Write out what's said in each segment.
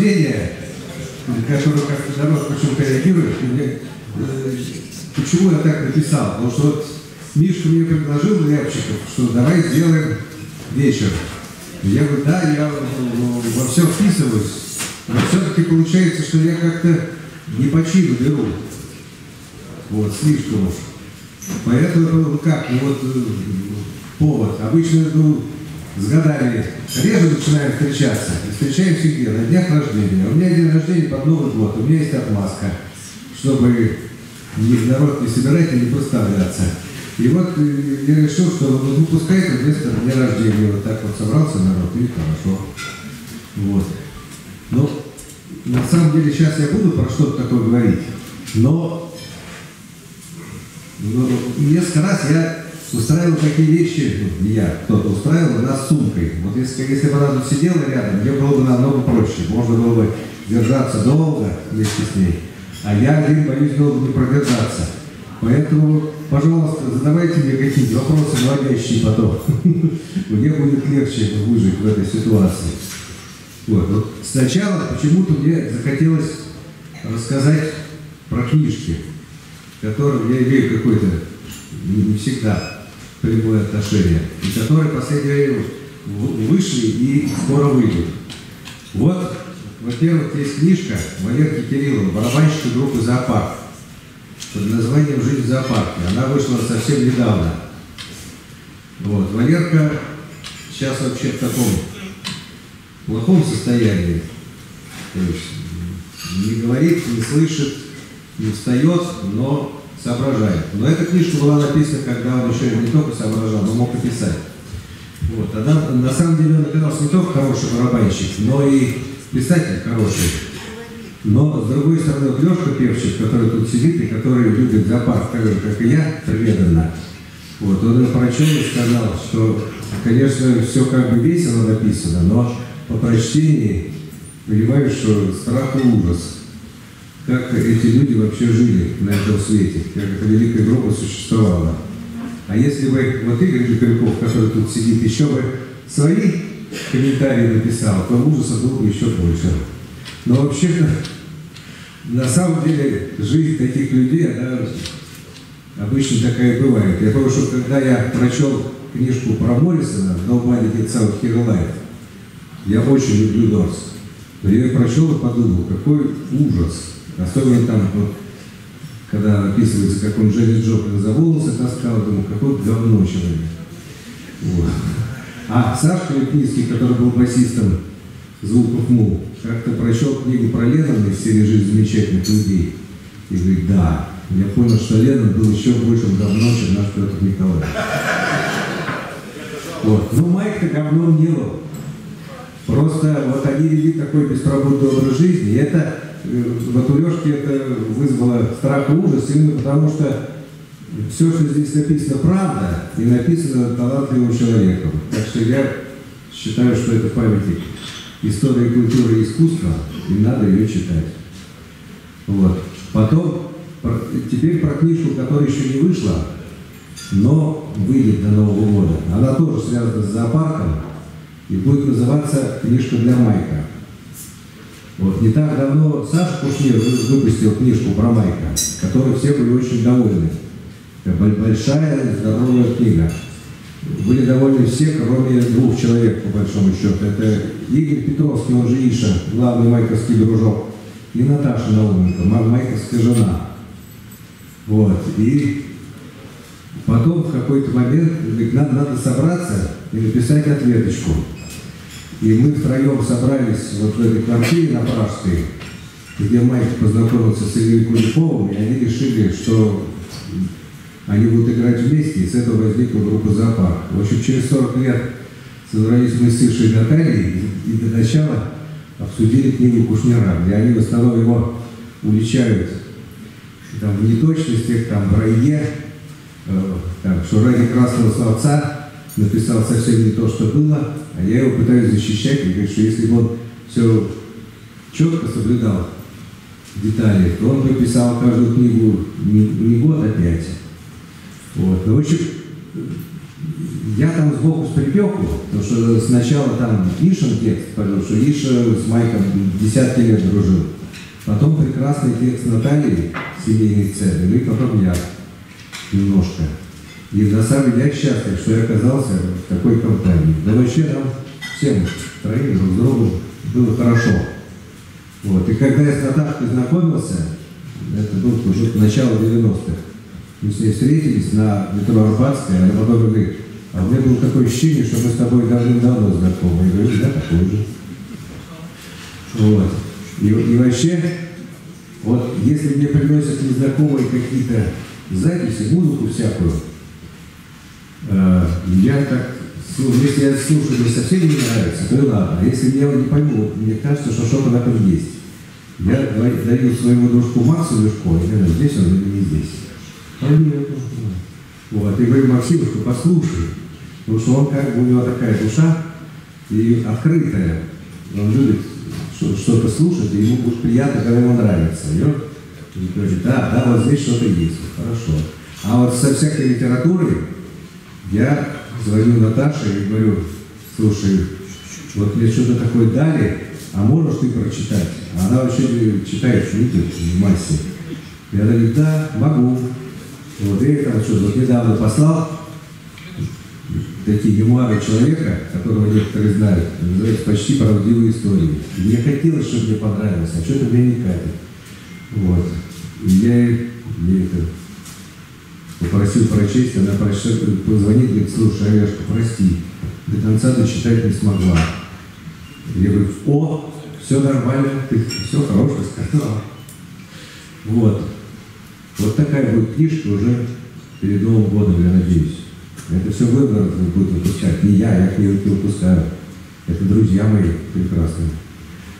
рождения, которую как-то народ почему-то реагирует. Мне, э, почему я так написал? Потому что вот Мишка мне предложил Рябчиков, что давай сделаем вечер. Я говорю, да, я ну, во все вписываюсь. Но все-таки получается, что я как-то не по чину беру. Вот, слишком уж. Поэтому, ну как, ну вот э, повод. Обычно, ну, с годами реже начинаем встречаться. И встречаемся где? На днях рождения. У меня день рождения под Новый год, у меня есть отмазка, чтобы ни народ не собирать и не поставляться. И вот э, я решил, что ну, пускай это вместо дня рождения вот так вот собрался народ, и хорошо. Вот. Но на самом деле сейчас я буду про что-то такое говорить, но, но несколько раз я устраивал такие вещи, ну, я, кто-то устраивал нас сумкой. Вот если, если бы она тут сидела рядом, мне было бы намного проще. Можно было бы держаться долго вместе с ней. А я один боюсь долго не продержаться. Поэтому, пожалуйста, задавайте мне какие-то вопросы, наводящие потом. Мне будет легче выжить в этой ситуации. Вот. Сначала почему-то мне захотелось рассказать про книжки, к которым я имею какой-то не всегда прямое отношение, и которые в последнее время вышли и скоро выйдут. Вот, во-первых, есть книжка Валерки Кириллова «Барабанщик группы «Зоопарк» под названием «Жизнь в зоопарке». Она вышла совсем недавно. Вот. Валерка сейчас вообще в таком плохом состоянии. То есть не говорит, не слышит, не встает, но соображает. Но эта книжка была написана, когда он еще не только соображал, но мог и писать. Вот. Она, на самом деле он оказался не только хороший барабанщик, но и писатель хороший. Но, с другой стороны, вот Лешка Певчик, который тут сидит и который любит зоопарк, так же, как и я, преданно, вот, он прочел и сказал, что, конечно, все как бы весело написано, но по прочтении понимаешь, что страх и ужас как эти люди вообще жили на этом свете, как эта великая группа существовала. А если бы вот Игорь Жикарьков, который тут сидит, еще бы свои комментарии написал, то ужаса было бы еще больше. Но вообще на самом деле жизнь таких людей, она обычно такая бывает. Я помню, что когда я прочел книжку про Моррисона «Nobody gets out here alive», я очень люблю Дорс. Но я прочел и подумал, какой ужас. Особенно там, вот, когда описывается, как он Джерри Джоплин за волосы таскал, думаю, какой говно человек. Вот. А Сашка Лепницкий, который был басистом звуков Му, как-то прочел книгу про Леннона из серии «Жизнь замечательных людей». И говорит, да, я понял, что Леннон был еще большим говном, чем наш Петр Николаевич. Вот. Ну, Майк-то говном не был. Просто вот они вели такой беспробудный образ жизни, и это вот у Лешки это вызвало страх и ужас, именно потому что все, что здесь написано, правда, и написано талантливым человеком. Так что я считаю, что это памятник истории культуры и искусства, и надо ее читать. Вот. Потом, теперь про книжку, которая еще не вышла, но выйдет до Нового года. Она тоже связана с зоопарком и будет называться «Книжка для Майка». Вот не так давно Саша Кушнир выпустил книжку про Майка, которой все были очень довольны. Большая, здоровая книга. Были довольны все, кроме двух человек, по большому счету. Это Игорь Петровский, он же Иша, главный майковский дружок, и Наташа Науменко, майковская жена. Вот. И потом в какой-то момент надо, надо собраться и написать ответочку. И мы втроем собрались вот в этой квартире на Пражской, где Майк познакомился с Ильей Куликовым, и они решили, что они будут играть вместе, и с этого возникла группа «Зоопарк». В общем, через 40 лет собрались мы с Ишей Натальей, и до начала обсудили книгу Кушнера, где они в основном его уличают там, в неточностях, там, в райе, э, там, что ради красного словца написал совсем не то, что было, а я его пытаюсь защищать и говорю, что если бы он все четко соблюдал детали, то он бы писал каждую книгу не, не год, пять. Вот. Ну, в общем, я там сбоку с припеку, потому что сначала там Ишин текст, потому что Иша с Майком десятки лет дружил. Потом прекрасный текст Натальи «Семейный цены», и потом я немножко. И на самом деле я счастлив, что я оказался в такой компании. Да вообще нам всем троим друг с другом было хорошо. Вот. И когда я с Наташкой знакомился, это было уже начало 90-х, мы с ней встретились на метро Арбатская, она потом говорит, а у меня было такое ощущение, что мы с тобой давным-давно знакомы. Я говорю, да, такой же. Вот. И, и вообще, вот если мне приносят незнакомые какие-то записи, музыку всякую, я так, если я слушаю, мне совсем не нравится, то и ладно. А если я не пойму, мне кажется, что что-то в этом есть. Я даю своему дружку Максу Лешко, и говорю, здесь он или не здесь. Пойми это. Вот, и говорю, Максимушка, послушай. Потому что он как бы у него такая душа и открытая. Он любит что-то слушать, и ему будет приятно, когда ему нравится. И он говорит, да, да, вот здесь что-то есть, хорошо. А вот со всякой литературой я звоню Наташе и говорю, слушай, вот мне что-то такое дали, а можешь ты прочитать? А она вообще читает книги в массе. И она говорит, да, могу. Вот я там что, вот недавно послал такие мемуары человека, которого некоторые знают, называется «Почти правдивые истории». И мне хотелось, чтобы мне понравилось, а что-то мне не катит. Вот. И я ей это попросил прочесть, она прочитала, позвонит, говорит, слушай, Олежка, прости, до конца дочитать не смогла. Я говорю, о, все нормально, ты все хорошее сказал. Вот. Вот такая будет книжка уже перед Новым годом, я надеюсь. Это все выбор будет выпускать. Не я, я к ней выпускаю. Это друзья мои прекрасные.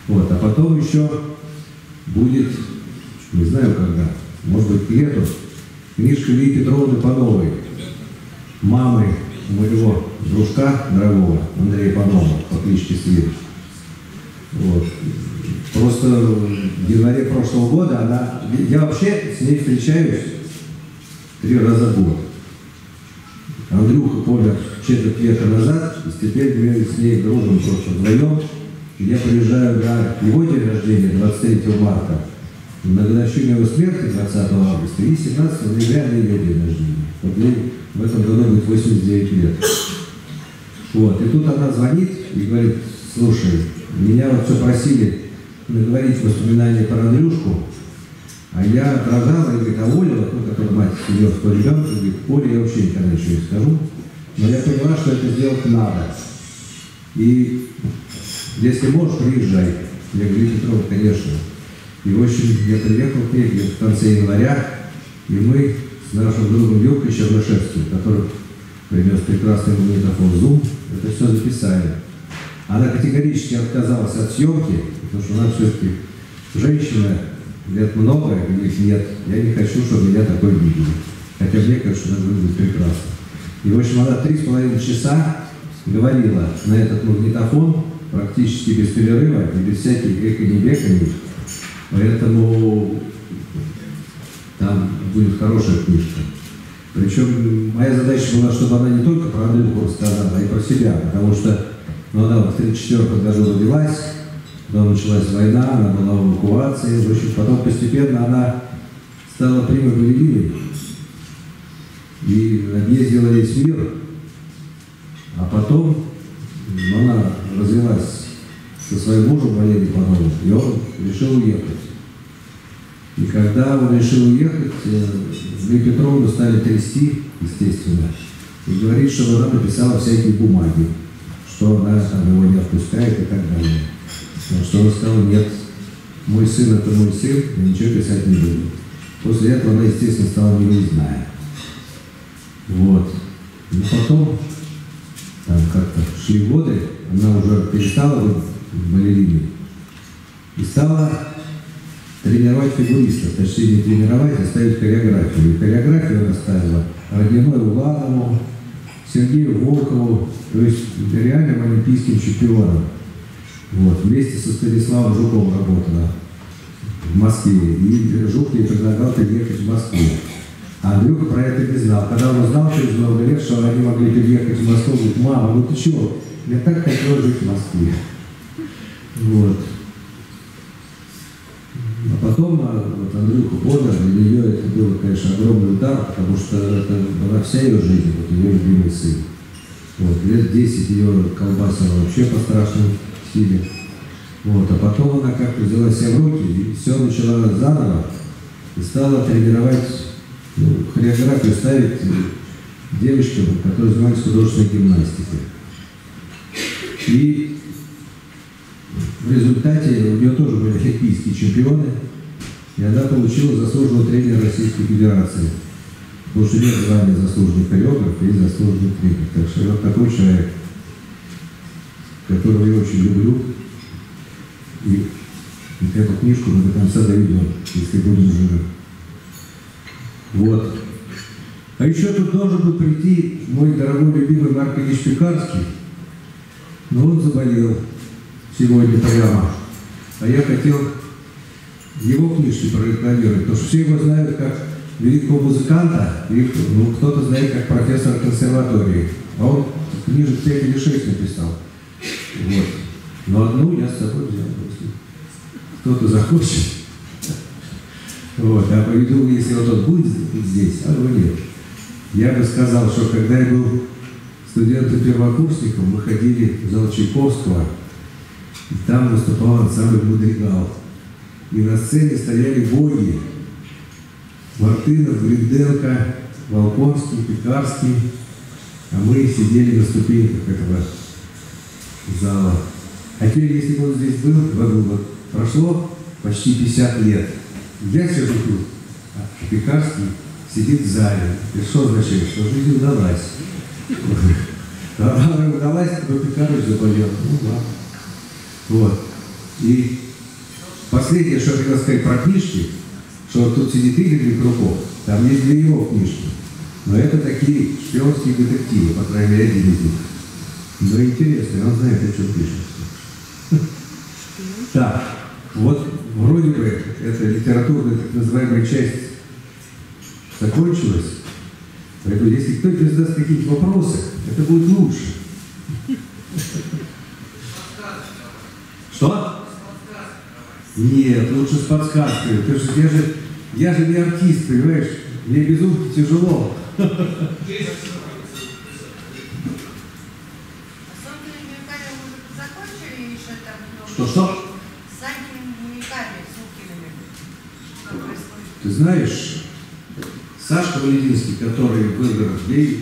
Вот. А потом еще будет, не знаю когда, может быть к лету, книжка Ильи Петровны Пановой, мамы моего дружка дорогого Андрея Панова по кличке Свет. Вот. Просто в январе прошлого года она... Я вообще с ней встречаюсь три раза в год. Андрюха помер четверть века назад, и теперь мы с ней дружим просто вдвоем. Я приезжаю на его день рождения, 23 марта, годовщину его смерти, 20 августа, и 17 ноября на ее день рождения. Вот ей в этом году будет 89 лет. Вот, и тут она звонит и говорит, слушай, меня вот все просили наговорить воспоминания про Андрюшку, а я дрожала и говорит, а Оля, вот, ну, которая мать ведет по ребенку, говорит, Оля я вообще никогда ничего не скажу. Но я поняла, что это сделать надо. И если можешь, приезжай. Я говорю, Петров, конечно. И, в общем, я приехал к ней в конце января, и мы с нашим другом Юркой Чернышевским, который принес прекрасный магнитофон Zoom, это все записали. Она категорически отказалась от съемки, потому что она все-таки женщина, лет много, и говорит, нет, я не хочу, чтобы меня такой видели. Хотя мне кажется, что это выглядит прекрасно. И, в общем, она три с половиной часа говорила на этот магнитофон практически без перерыва и без всяких экони-бекони. Поэтому там будет хорошая книжка. Причем моя задача была, чтобы она не только про Андрюху рассказала, а и про себя, потому что ну, она в 1934 году родилась, когда началась война, она была в эвакуации. В общем, потом постепенно она стала прямой балериной. И объездила весь мир. А потом она развелась со своим мужем Валерием Пановым, и он решил уехать. И когда он решил уехать, э, Петровну стали трясти, естественно, и говорить, что она написала всякие бумаги, что она там, его не отпускает и так далее. На что он сказал, нет, мой сын это мой сын, я ничего писать не буду. После этого она, естественно, стала невыездная. Вот. И потом, там как-то шли годы, она уже перестала балериной и стала тренировать фигуристов, точнее не тренировать, а ставить хореографию. И хореографию она ставила Родиной Уланову, Сергею Волкову, то есть реальным олимпийским чемпионом. Вот, вместе со Станиславом Жуковым работала в Москве. И Жук ей предлагал приехать в Москву. А Андрюха про это не знал. Когда он узнал через много лет, что они могли переехать в Москву, говорит, мама, ну ты чего? Я так хотел жить в Москве. Вот. А потом а, вот Андрюха помер, для нее это было, конечно, огромный удар, потому что это была вся ее жизнь, вот ее любимый сын. Вот, лет 10 ее колбасила вообще по страшному силе. Вот, а потом она как-то взяла себя в руки и все начала заново и стала тренировать, ну, хореографию ставить девочкам, которые занимаются художественной гимнастикой. И в результате у нее тоже были олимпийские чемпионы, и она получила заслуженного тренера Российской Федерации. Потому что нет звания заслуженный хореограф и заслуженный тренер. Так что вот такой человек, которого я очень люблю. И, эту книжку мы до конца доведем, если будем живы. Вот. А еще тут должен был прийти мой дорогой любимый Марк Ильич Пекарский, но он заболел сегодня прямо. А я хотел его книжки прорекламировать, потому что все его знают как великого музыканта, и ну, кто-то знает как профессор консерватории. А он книжек 5 или 6 написал. Вот. Но одну я с собой взял, если кто-то захочет. Вот. А поведу, если вот он будет здесь, а его нет. Я бы сказал, что когда я был студентом-первокурсником, мы ходили в зал Чайковского, и там выступал ансамбль «Мудригал». И на сцене стояли боги. Мартынов, Гринденко, Волконский, Пекарский. А мы сидели на ступеньках этого зала. А теперь, если бы он здесь был, вот, прошло почти 50 лет. Я сижу тут, а Пекарский сидит в зале. И что означает? Что жизнь удалась. А удалась, то Пекарыч заболел. Ну да. Вот. И последнее, что я хотел сказать про книжки, что тут сидит Игорь Микруков, там есть две его книжки. Но это такие шпионские детективы, по крайней мере, один из них. Но интересно, он знает, о чем пишет. Так, вот вроде бы эта литературная так называемая часть закончилась. Поэтому если кто-то задаст какие-то вопросы, это будет лучше. Что? Нет, лучше с подсказкой. Потому что я же, я же не артист, понимаешь? Мне безумно тяжело. Что, что? Ты знаешь, Сашка Валентинский, который выиграл,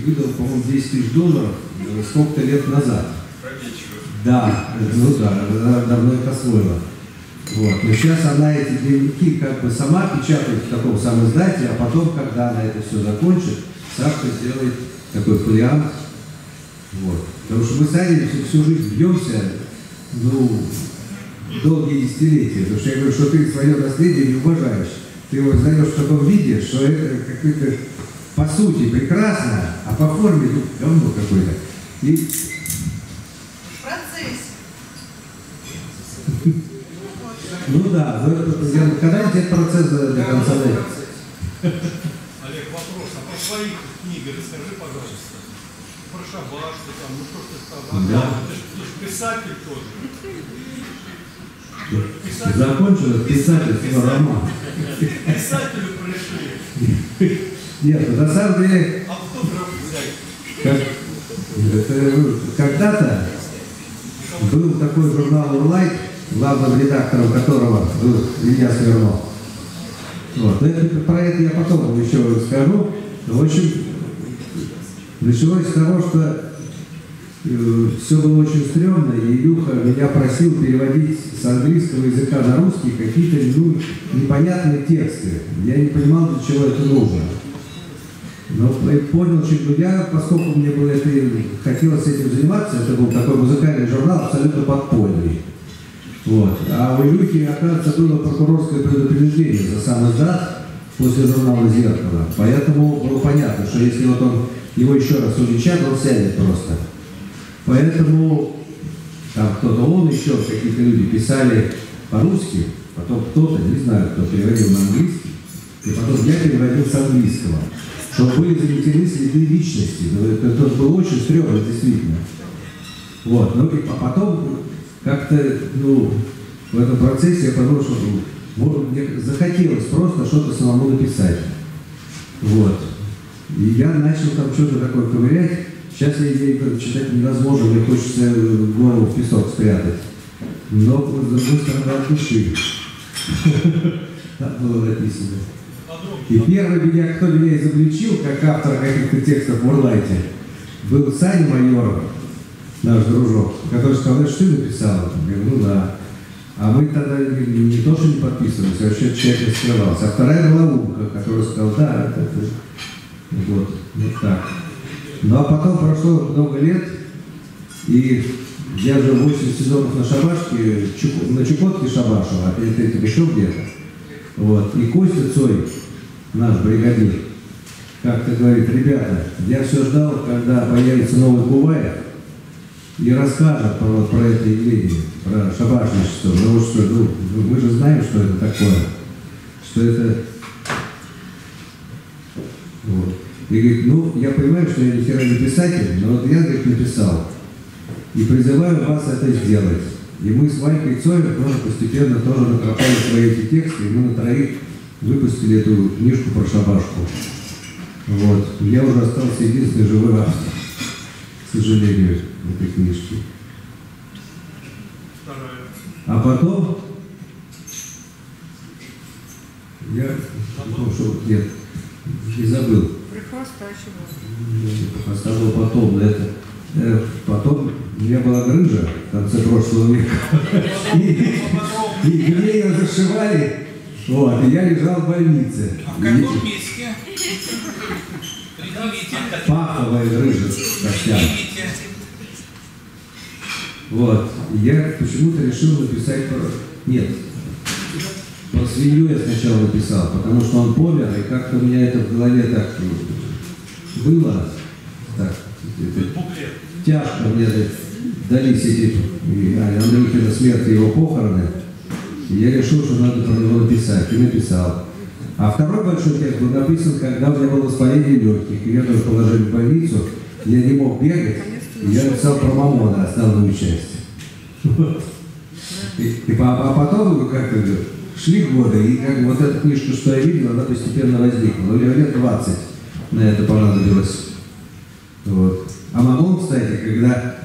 выдал, по-моему, 10 тысяч долларов э, сколько-то лет назад. Да, ну да, давно это освоила. Вот. Но сейчас она эти дневники как бы сама печатает в таком самом издате, а потом, когда она это все закончит, Сашка сделает такой фолиант. Вот. Потому что мы сами всю, всю жизнь бьемся, ну, долгие десятилетия. Потому что я говорю, что ты свое наследие не уважаешь. Ты его сдаешь в таком виде, что это как-то по сути прекрасно, а по форме тут говно какое-то. Ну да, когда этот процесс до конца Олег, вопрос, а про свои книги расскажи, пожалуйста. Про шабашку там, ну что ты сказал? Да. Ты, ты же писатель тоже. Писатель. Закончил писательство роман. Писателю пришли. Нет, на самом деле... Автограф взять. Как, это, когда-то был такой журнал «Урлайт», главным редактором которого был Илья Смирнов. Вот. Это, про это я потом еще скажу. В общем, началось с того, что э, все было очень стрёмно, и Илюха меня просил переводить с английского языка на русский какие-то ну, непонятные тексты. Я не понимал, для чего это нужно. Но понял, что я, поскольку мне было это, хотелось этим заниматься, это был такой музыкальный журнал, абсолютно подпольный. Вот. А у Илюхи, оказывается, было прокурорское предупреждение за сам издат после журнала «Зеркало». Поэтому было понятно, что если вот он его еще раз уличат, он сядет просто. Поэтому там кто-то, он еще, какие-то люди писали по-русски, потом кто-то, не знаю, кто переводил на английский, и потом я переводил с английского. что были заметены следы личности. Ну, это, это было очень стрёмно, действительно. Вот, ну и а потом как-то, ну, в этом процессе я подумал, что ну, вот мне захотелось просто что-то самому написать. Вот. И я начал там что-то такое ковырять. Сейчас я идею читать невозможно, мне хочется голову в песок спрятать. Но, с другой стороны, от души. Так было написано. И первый меня, кто меня изобличил, как автор каких-то текстов в Урлайте, был Саня Майоров, наш дружок, который сказал, что ты написал? Я говорю, ну да. А мы тогда не, то, что не подписывались, а вообще тщательно скрывался. А вторая была Умка, которая сказала, да, это, это. Вот, вот так. Ну а потом прошло много лет, и я же 8 сезонов на шабашке, на Чукотке шабашил, а перед этим еще где-то. Вот. И Костя Цой, наш бригадир, как-то говорит, ребята, я все ждал, когда появится новый Куваев и расскажет про, про это явление, про шабашничество. Потому что ну, мы же знаем, что это такое, что это вот. И говорит, ну, я понимаю, что я ни хера не писатель, но вот я, говорит, написал. И призываю вас это сделать. И мы с Ванькой Цоем тоже постепенно тоже накропали свои эти тексты, и мы на троих выпустили эту книжку про шабашку. Вот. Я уже остался единственный живой автор, сожалению, этой книжки. Вторая. А потом я, ну, что, нет, не забыл. Прихвостачивал. Оставил потом, но это э, потом у меня была грыжа в конце прошлого века. И, и мне ее зашивали, вот, и я лежал в больнице. А в каком месте? Грыжа костям. Предъявите. Вот. Я почему-то решил написать про... Нет. Про свинью я сначала написал, потому что он помер, и как-то у меня это в голове так э, было. Так, это- тяжко мне дались эти и Андрюхина смерть и его похороны. И я решил, что надо про него написать. И написал. А второй большой текст был написан, когда у меня было воспаление легких. И я тоже положили в больницу. Я не мог бегать. И я написал про Мамона, основную часть. И, и а потом ну, как-то шли годы, и как вот эта книжка, что я видел, она постепенно возникла. Ну, лет 20 на это понадобилось. Вот. А Мамон, кстати, когда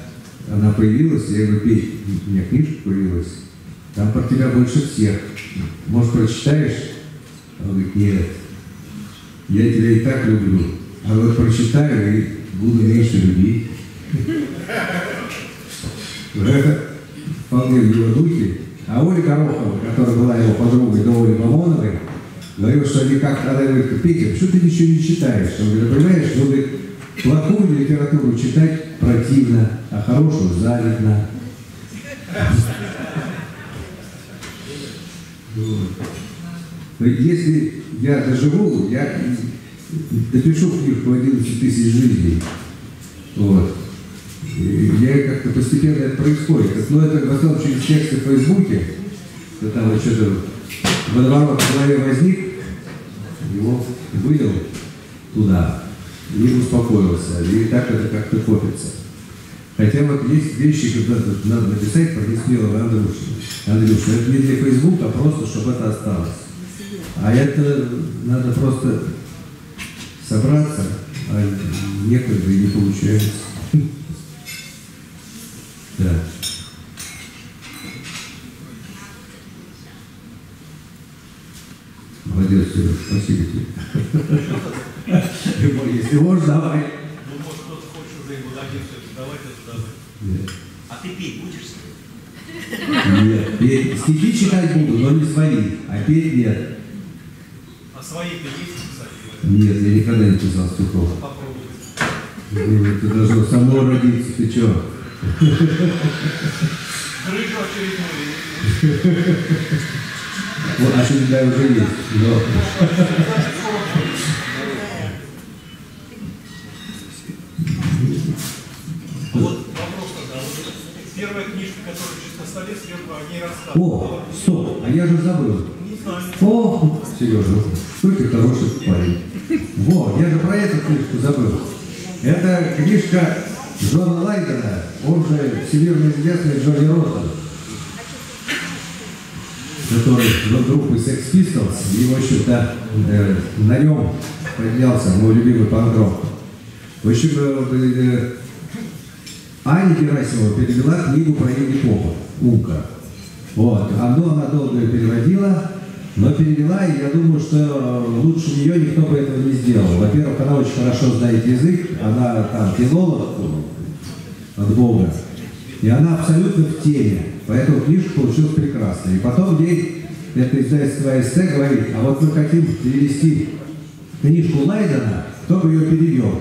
она появилась, я говорю, Петь, у меня книжка появилась, там про тебя больше всех. Может, прочитаешь? Он говорит, нет, я тебя и так люблю, а вот прочитаю и буду меньше любить. Это вполне в его духе. А Оля Горохова, которая была его подругой до Оли Мамоновой, говорила, что они как она говорит, Петя, что ты ничего не читаешь? Он говорит, понимаешь, ну, плохую литературу читать противно, а хорошую завидно. Вот. Если я доживу, я допишу книжку «11 тысяч жизней». Вот. Я как-то постепенно это происходит. Но это в основном через тексты в Фейсбуке, что там вот что-то водоворот в голове возник, его вылил туда и успокоился. И так это как-то копится. Хотя вот есть вещи, тут надо написать про несмелого Андрюшина. Андрюша, это не для Фейсбука, а просто, чтобы это осталось. А это надо просто собраться, а некогда и не получается. Да. Молодец, Сереж, спасибо тебе. Если можешь, давай. Ну, может, кто-то хочет уже и молодец, давайте это давай. Нет. А ты петь будешь? Нет, стихи читать буду, но не свои, а петь нет. А свои-то есть, кстати? Нет, я никогда не писал стихов. Попробуй. Ну, Это должно само родиться, ты чё? Грыжу очередную. Вот, а что уже есть. Но... А Первая книжка, которая сейчас на столе, сверху о ней. О, стоп, а я же забыл. О, Сережа, ты хороший парень. Во, я же про эту книжку забыл. Это книжка Джона Лайдена, он же всемирно известный Джонни Роттен, который в группы Sex Pistols, в общем-то, э, на нем поднялся мой любимый панк-рок. В общем, э, э, Аня Герасимова перевела книгу про Игги Попа «Умка». Вот. Одну она долго переводила, но перевела, и я думаю, что лучше нее никто бы этого не сделал. Во-первых, она очень хорошо знает язык, она там филолог от Бога, и она абсолютно в теме. Поэтому книжка получилась прекрасная. И потом ей это издательство АСТ говорит, а вот мы хотим перевести книжку Лайдена, кто бы ее перевел?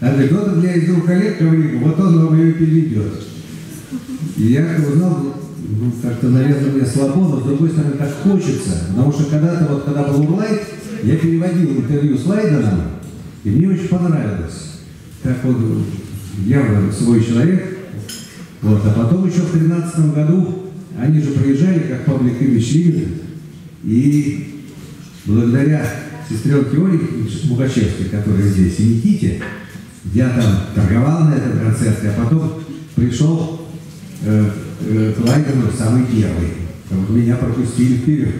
Она говорит, вот меня есть друг коллег Ковригу, вот он вам ее переведет. И я узнал, ну, как-то, наверное, мне слабо, но с другой стороны так хочется. Потому что когда-то, вот когда был Урлайт, я переводил интервью с Лайденом, и мне очень понравилось. Так вот, явно свой человек. Вот. А потом еще в 2013 году они же приезжали как паблик имидж лидер, и благодаря сестренке Оле Мукачевской, которая здесь, и Никите, я там торговал на этом концерте, а потом пришел э, э, к Лайдену самый первый. Вот меня пропустили вперед.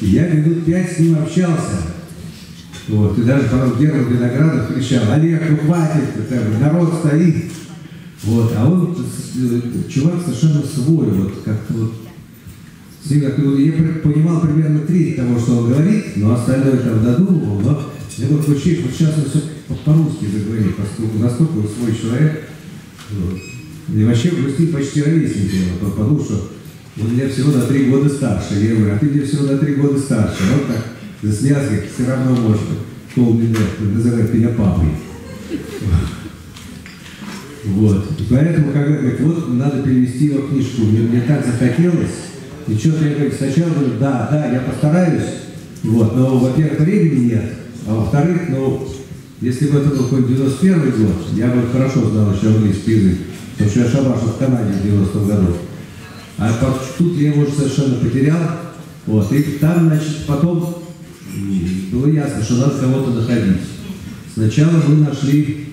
И я минут пять с ним общался. Вот, и даже потом Герман Виноградов кричал, Олег, ну хватит, это, народ стоит. Вот, а он, э, чувак совершенно свой, вот как-то вот, я понимал примерно треть того, что он говорит, но остальное там додумывал, но я говорю, вот сейчас он все по-русски заговорит, поскольку настолько свой человек. Вот. И вообще ним почти ровесники, вот, потому что он меня всего на три года старше. Я говорю, а ты мне всего на три года старше. Вот так засмеялся, как все равно может, кто у меня называет меня папой. Вот. И поэтому, когда говорит, вот надо перевести его книжку, мне, мне так захотелось, и что-то я говорю, сначала говорю, да, да, я постараюсь, вот, но, во-первых, времени нет, а во-вторых, ну, если бы это был какой-нибудь 91 год, я бы хорошо знал еще английский язык, потому что я шабашил в Канаде в 90 году. А тут я его уже совершенно потерял, вот, и там, значит, потом было ясно, что надо кого-то находить. Сначала мы нашли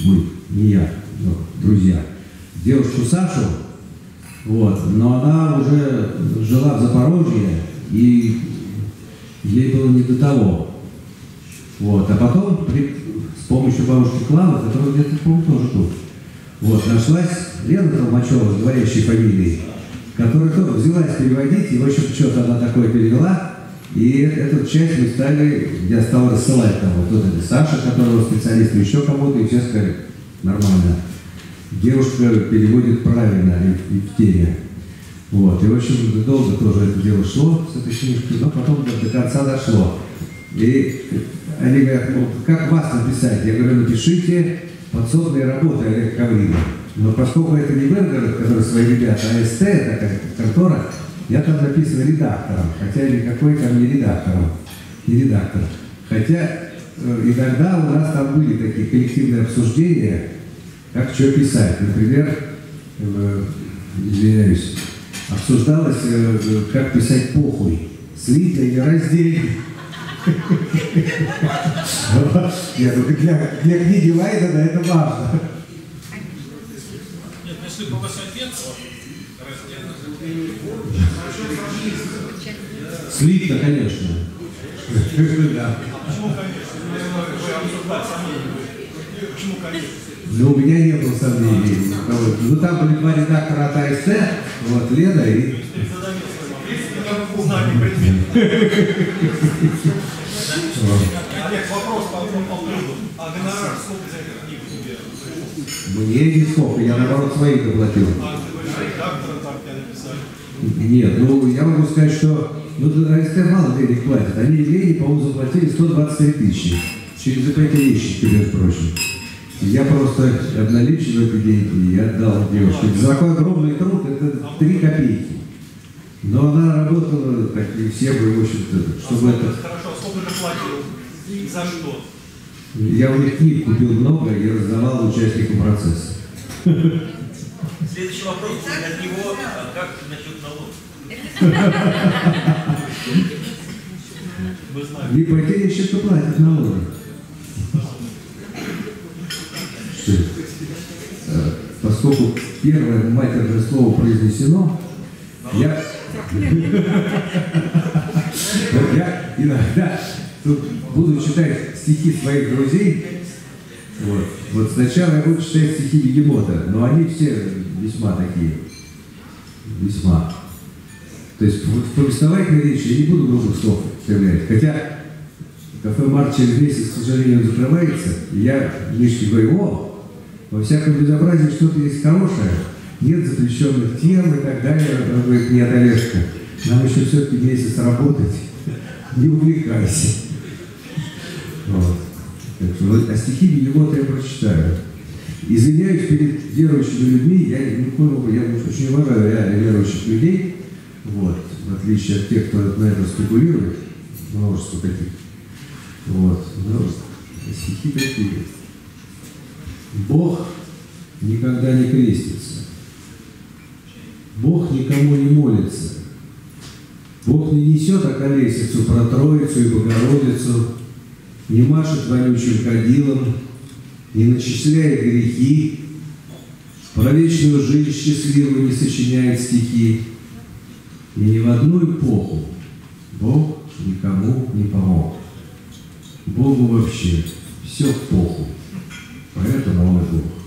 мы, не я, но друзья, девушку Сашу, вот, но она уже жила в Запорожье, и ей было не до того. Вот, а потом помощью бабушки Клавы, которая где-то, помню, тоже тут, вот, нашлась Лена Толмачева с говорящей фамилией, которая тоже взялась переводить, и, в общем, что-то она такое перевела, и эту часть мы стали, я стал рассылать там, вот это Саша, которого специалист, еще кому-то, и все сказали, нормально. Девушка переводит правильно и, и в теме. Вот. И, в общем, долго тоже это дело шло с этой книжкой, но потом до конца дошло. И они говорят, как вас написать? Я говорю, напишите подсобные работы Олега Коврина. Но поскольку это не Бергер, который свои ребята, а СТ, это контора, я там написан редактором, хотя никакой там не редактором, не редактор. Хотя э, иногда у нас там были такие коллективные обсуждения, как что писать. Например, э, извиняюсь, обсуждалось, э, как писать похуй, слитно или раздельно. Я говорю, для, для книги Лайдена это важно. Нет, если бы у вас отец Слитно, конечно. Да. Почему, конечно? Но у меня не было сомнений. Ну, там были два редактора от АСТ, вот, Лена и... Знание предмет. Олег, вопрос по по поводу. А гонорар сколько за эту книгу тебе? Мне не сколько, я наоборот своих доплатил. А ты говоришь, редактора так тебя написали? Нет, ну, я могу сказать, что ну, АСТ мало денег платят. Они Лене, по-моему, заплатили 123 тысячи. Через вещи, между прочим. Я просто обналичил эти деньги и отдал девушке. За такой огромный труд это 3 копейки. Но она работала, как и все бы, в общем-то, чтобы это... Хорошо, сколько ты платил? И за что? Я у них книг купил много и раздавал участникам процесса. Следующий вопрос от него, а как насчет налогов? Потери еще платит налоги. Э, Поскольку первое матерное слово произнесено, я, Вот я иногда буду читать стихи своих друзей. Вот. вот сначала я буду читать стихи Бегемота, но они все весьма такие, весьма. То есть вот в повествовательной речи я не буду грубых слов употреблять. Хотя кафе «Март» через месяц, к сожалению, закрывается, и я Мишке говорю, о, во всяком безобразии что-то есть хорошее, нет запрещенных тем и так далее. Он говорит, нет, Олежка, нам еще все-таки месяц работать, не увлекайся. Вот. Что, а стихи Бегемота я прочитаю. Извиняюсь перед верующими людьми, я коем образе- я очень уважаю реально верующих людей, вот, в отличие от тех, кто на это спекулирует, множество таких. Вот, но стихи такие. Бог никогда не крестится. Бог никому не молится. Бог не несет околесицу про Троицу и Богородицу, не машет вонючим кадилом, не начисляет грехи, про вечную жизнь счастливую не сочиняет стихи. И ни в одну эпоху Бог никому не помог. Богу вообще все в поху. Поэтому он и Бог.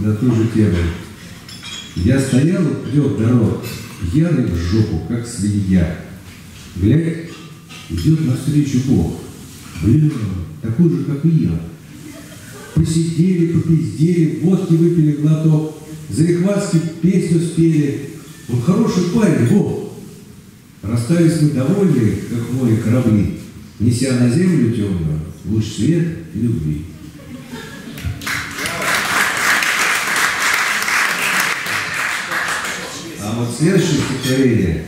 На ту же тему. Я стоял трех дорог, пьяный в жопу, как свинья. Глядь, идет навстречу Бог. Блин, такой же, как и я. Посидели, попиздели, водки выпили глоток, залихватски песню спели. Он хороший парень, Бог. Расстались мы довольны, как море корабли, неся на землю темную луч света и любви. А вот следующее стихотворение.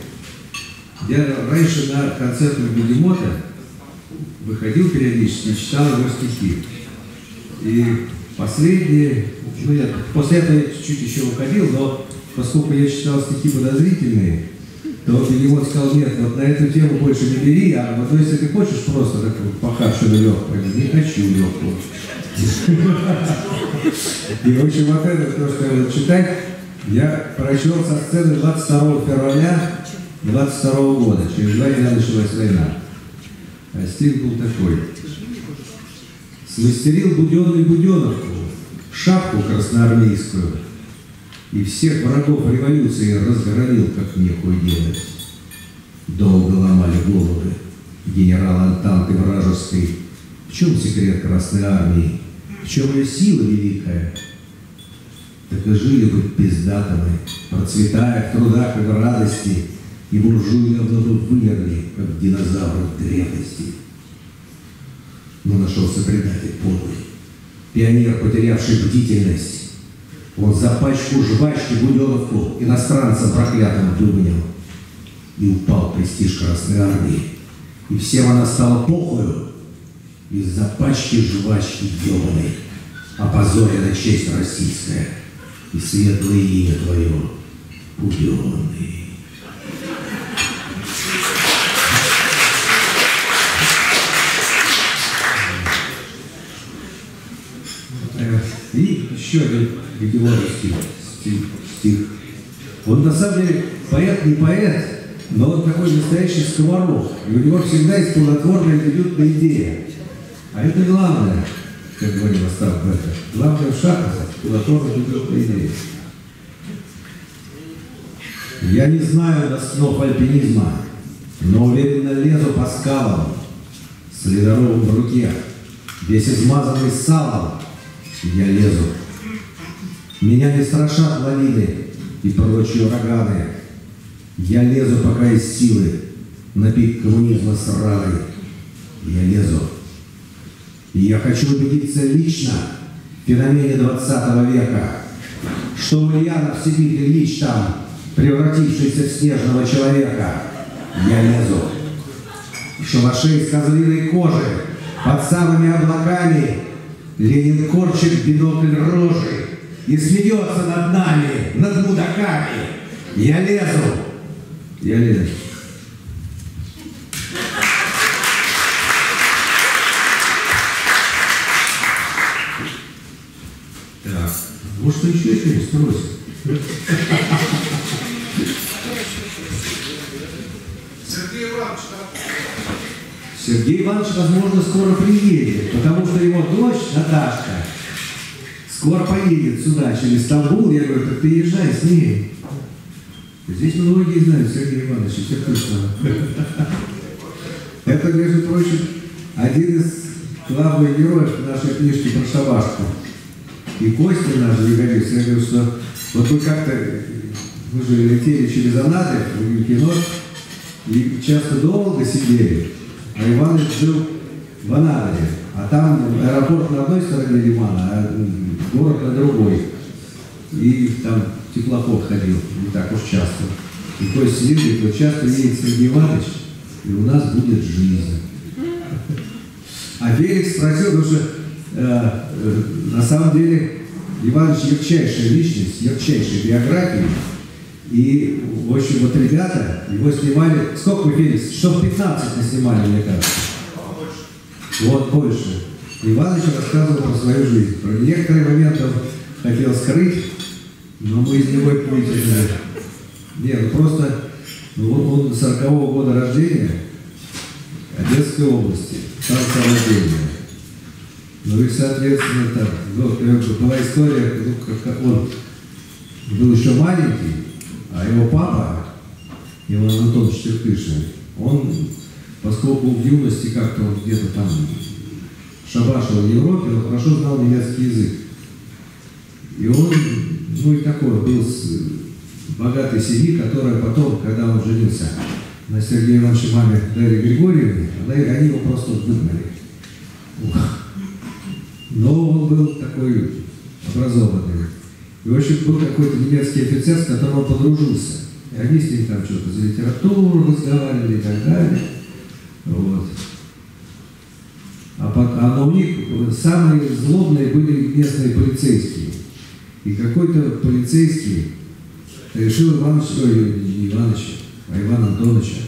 Я раньше на концертах Бегемота выходил периодически и читал его стихи. И последние, ну я после этого чуть-чуть еще выходил, но поскольку я читал стихи подозрительные, то Бегемот сказал, нет, вот на эту тему больше не бери, а вот если ты хочешь просто так вот похабщину легкую, не хочу легкую. И, в общем, вот это, то, что я читать, я прочел со сцены 22 февраля 22 года. Через два дня началась война. А стиль был такой. Смастерил Буденный Буденовку, шапку красноармейскую, и всех врагов революции разгромил, как нехуй делать. Долго ломали головы генерал Антанты вражеской. В чем секрет Красной Армии? В чем ее сила великая? Так и жили бы пиздатами, процветая в трудах и в радости, и буржуи давно бы вымерли, как динозавры в древности. Но нашелся предатель подлый, пионер, потерявший бдительность. Он за пачку жвачки Буденовку иностранцам проклятым выгонял. И упал престиж Красной Армии. И всем она стала похую из-за пачки жвачки ебаной, опозорена честь российская и светлое имя твое, убиенный. Э, И еще один Гегеловский стих. Он на самом деле поэт не поэт, но он такой настоящий сковород. И у него всегда есть плодотворная дебютная идея. А это главное, как говорил Остап Бета. Главное в шахматах – плодотворная дебютная идея. Я не знаю основ альпинизма, но уверенно лезу по скалам, с ледоровым в руке, весь измазанный салом, я лезу. Меня не страшат лавины и прочие ураганы. Я лезу пока из силы на пик коммунизма сраный. Я лезу. И я хочу убедиться лично в феномене 20 века, что Ульянов сидит Ильич там, превратившийся в снежного человека. Я лезу. Шалаши из козлиной кожи, под самыми облаками, Ленин корчит бинокль рожи, и смеется над нами, над мудаками. Я лезу. Я лезу. Так, может, еще еще спросит. Сергей Иванович, Сергей Иванович, возможно, скоро приедет, потому что его дочь, Наташка, скоро поедет сюда, через Стамбул. Я говорю, так ты езжай с ней. Здесь многие знают Сергея Ивановича, все точно. Это, между прочим, один из главных героев нашей книжки про шабашку. И Костя наш Ягодец, я говорю, что вот вы как-то, вы же летели через Анады в кино, и часто долго сидели, а Иваныч жил в Анадыре, а там аэропорт на одной стороне лимана, а город на другой. И там теплоход ходил, не так уж часто. И Костя сидит, говорит, вот часто едет Сергей Иванович, и у нас будет жизнь. А Феликс спросил, потому что на самом деле Иванович ярчайшая личность, ярчайшая биография. И, в общем, вот ребята его снимали, сколько вы, Феликс? Штук 15 наснимали, мне кажется. Вот больше. Иванович рассказывал про свою жизнь. Про некоторые моменты он хотел скрыть, но мы из него и вытянули. Нет, ну просто, ну, он, он 40-го года рождения, Одесской области, станция рождения. Ну и, соответственно, там, ну, была история, ну, как, как он был еще маленький, а его папа, Иван Антонович Черкышин, он, поскольку в юности как-то он где-то там шабашил в Европе, он хорошо знал немецкий язык. И он, ну и такой, был с богатой семьи, которая потом, когда он женился на Сергея Ивановича маме Дарье Григорьевне, они его просто выгнали. Но он был такой образованный. И, в общем, был какой-то немецкий офицер, с которым он подружился. И они с ним там что-то за литературу разговаривали и так далее. Вот. А, пот- а у них самые злобные были местные полицейские. И какой-то полицейский решил Иванович, ой, не Ивановича, а Ивана Антоновича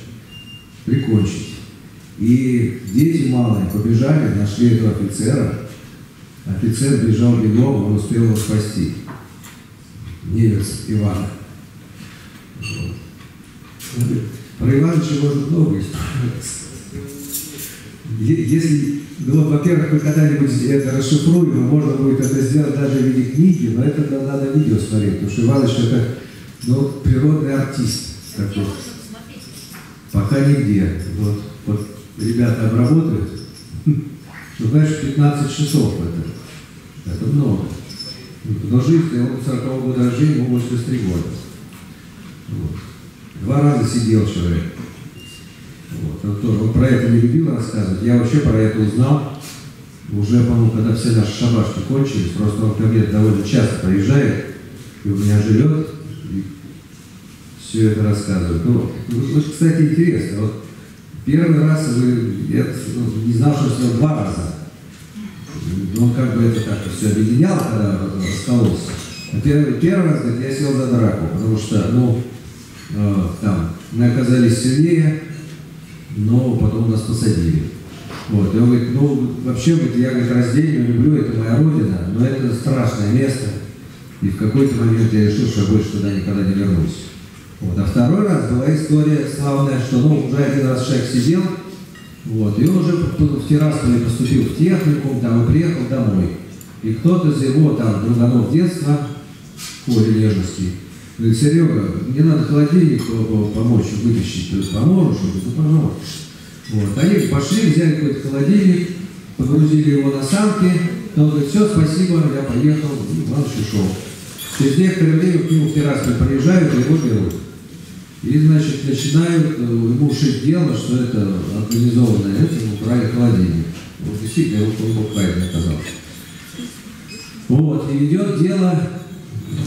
прикончить. И дети малые побежали, нашли этого офицера. Офицер бежал бегом, он успел его спасти. Немец Ивана. Вот. Про Ивановича можно много Если, ну, во-первых, мы когда-нибудь это расшифруем, можно будет это сделать даже в виде книги, но это надо видео смотреть, потому что Иванович это ну, природный артист такой. Пока нигде. Вот, вот ребята обработают. Ну, знаешь, 15 часов это. Это много. Но жизнь, он 40 года рождения, ему 83 года. Вот. Два раза сидел человек. Вот. Он, тоже- он про это не любил рассказывать. Я вообще про это узнал уже, по-моему, когда все наши шабашки кончились. Просто он ко мне довольно часто приезжает и у меня живет. И все это рассказывает. Ну, вот, вот, кстати, интересно. Вот первый раз вы, я ну, не знал, что сделал два раза. Он как бы это как-то все объединял, когда раскололся. Первый, первый раз, говорит, я сел за драку, потому что, ну, э, там, мы оказались сильнее, но потом нас посадили. Вот, и он говорит, ну, вообще, говорит, я, говорит, раздельно люблю, это моя родина, но это страшное место. И в какой-то момент я решил, что я больше туда никогда не вернусь. Вот. А второй раз была история славная, что ну, уже один раз человек сидел, вот, и он уже в Тирасполе поступил в техникум, там, и приехал домой. И кто-то из его там друганов детства, Коля Нежности, говорит, Серега, мне надо холодильник помочь вытащить, ты поможешь? Он говорит, ну поможешь. Вот. Они пошли, взяли какой-то холодильник, погрузили его на санки, он говорит, все, спасибо, я поехал, и Иванович ушел. Через некоторое время к нему в Тирасполь приезжают, и его берут. И, значит, начинают э, ему шить дело, что это организованное, этим убрали холодильник. Вот действительно, он был оказался. Вот, и идет дело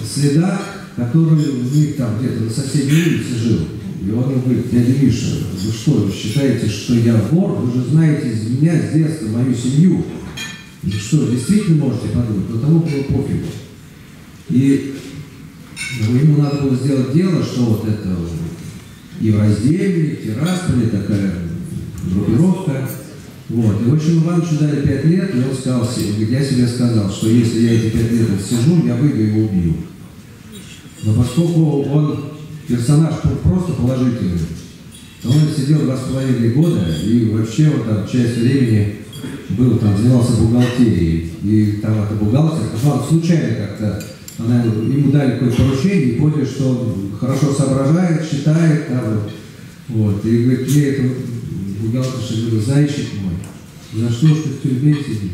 следак, который у них там где-то на соседней улице жил. И он говорит, дядя Миша, вы что, вы считаете, что я вор? Вы же знаете из меня с детства мою семью. И что, действительно можете подумать? Но тому было пофигу. И ну, ему надо было сделать дело, что вот это и в разделе, и Тирасполе такая группировка. Вот. И, в общем, Ивановичу дали пять лет, и он сказал себе, я себе сказал, что если я эти пять лет сижу, я выйду и его убью. Но поскольку он персонаж просто положительный, то он сидел два с половиной года, и вообще вот там часть времени был там, занимался бухгалтерией. И там эта бухгалтер, ну, случайно как-то она, ему дали какое-то поручение и поняли, что он хорошо соображает, считает, там, вот. вот. И говорит, мне это бухгалтерша говорит, зайчик мой, за что ж ты в тюрьме сидишь?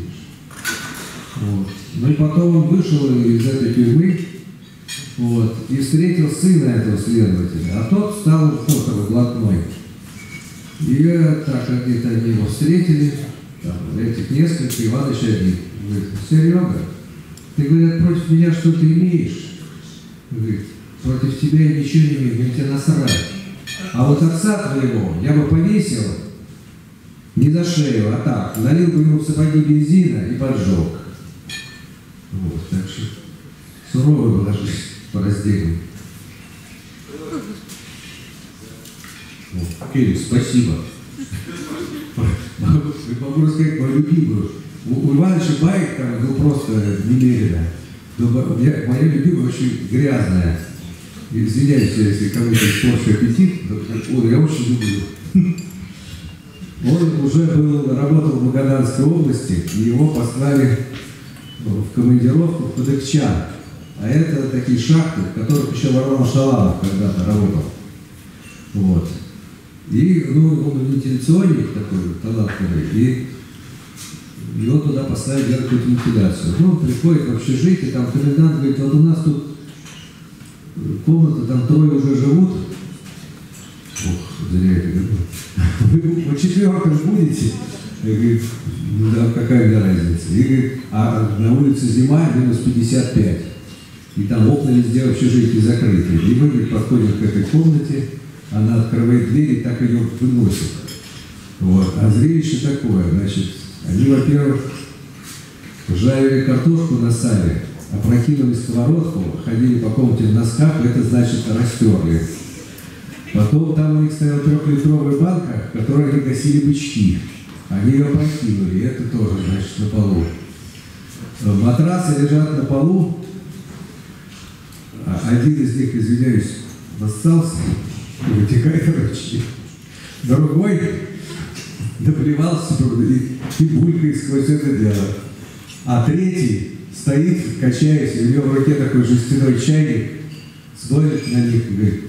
Вот. Ну и потом он вышел из этой тюрьмы, вот, и встретил сына этого следователя, а тот стал фото блатной. И так как где-то они его встретили, там, этих несколько, Иваныч один. Говорит, Серега, ты, говорят, против меня что-то имеешь? Говорит, против тебя я ничего не имею, мне тебя насрать. А вот отца твоего я бы повесил не за шею, а так, налил бы ему в сапоги бензина и поджег. Вот, так что суровая была жизнь по разделу. Вот. Кирилл, спасибо. Могу рассказать мою любимую. У, Ивановича байк там был просто немерено. Но я, моя любимая очень грязная. Извиняюсь, если кому-то испорчу аппетит, но я очень люблю. Он уже был, работал в Магаданской области, и его послали в командировку в Кудыкчан. А это такие шахты, в которых еще Варвара Шаламов когда-то работал. Вот. И ну, он вентиляционник такой, талантливый, и его туда поставили какую-то вентиляцию. Ну, он приходит в общежитие, там комендант говорит, вот у нас тут комната, там трое уже живут. Ох, зря это говорю. Вы по четверкам будете? Я говорю, ну да, какая разница? И говорит, а на улице зима, минус 55. И там окна везде в общежитии закрыты. И мы говорит, подходим к этой комнате, она открывает дверь и так ее выносит. Вот. А зрелище такое, значит, они, во-первых, жарили картошку на сале, опрокинули сковородку, ходили по комнате в носках, это значит растерли. Потом там у них стояла трехлитровая банка, в которой они гасили бычки. Они ее опрокинули, это тоже, значит, на полу. Матрасы лежат на полу, а один из них, извиняюсь, нассался, и вытекает ручки. Другой наплевался и, и булькает сквозь это дело. А третий стоит, качаясь, у него в руке такой жестяной чайник, смотрит на них и говорит,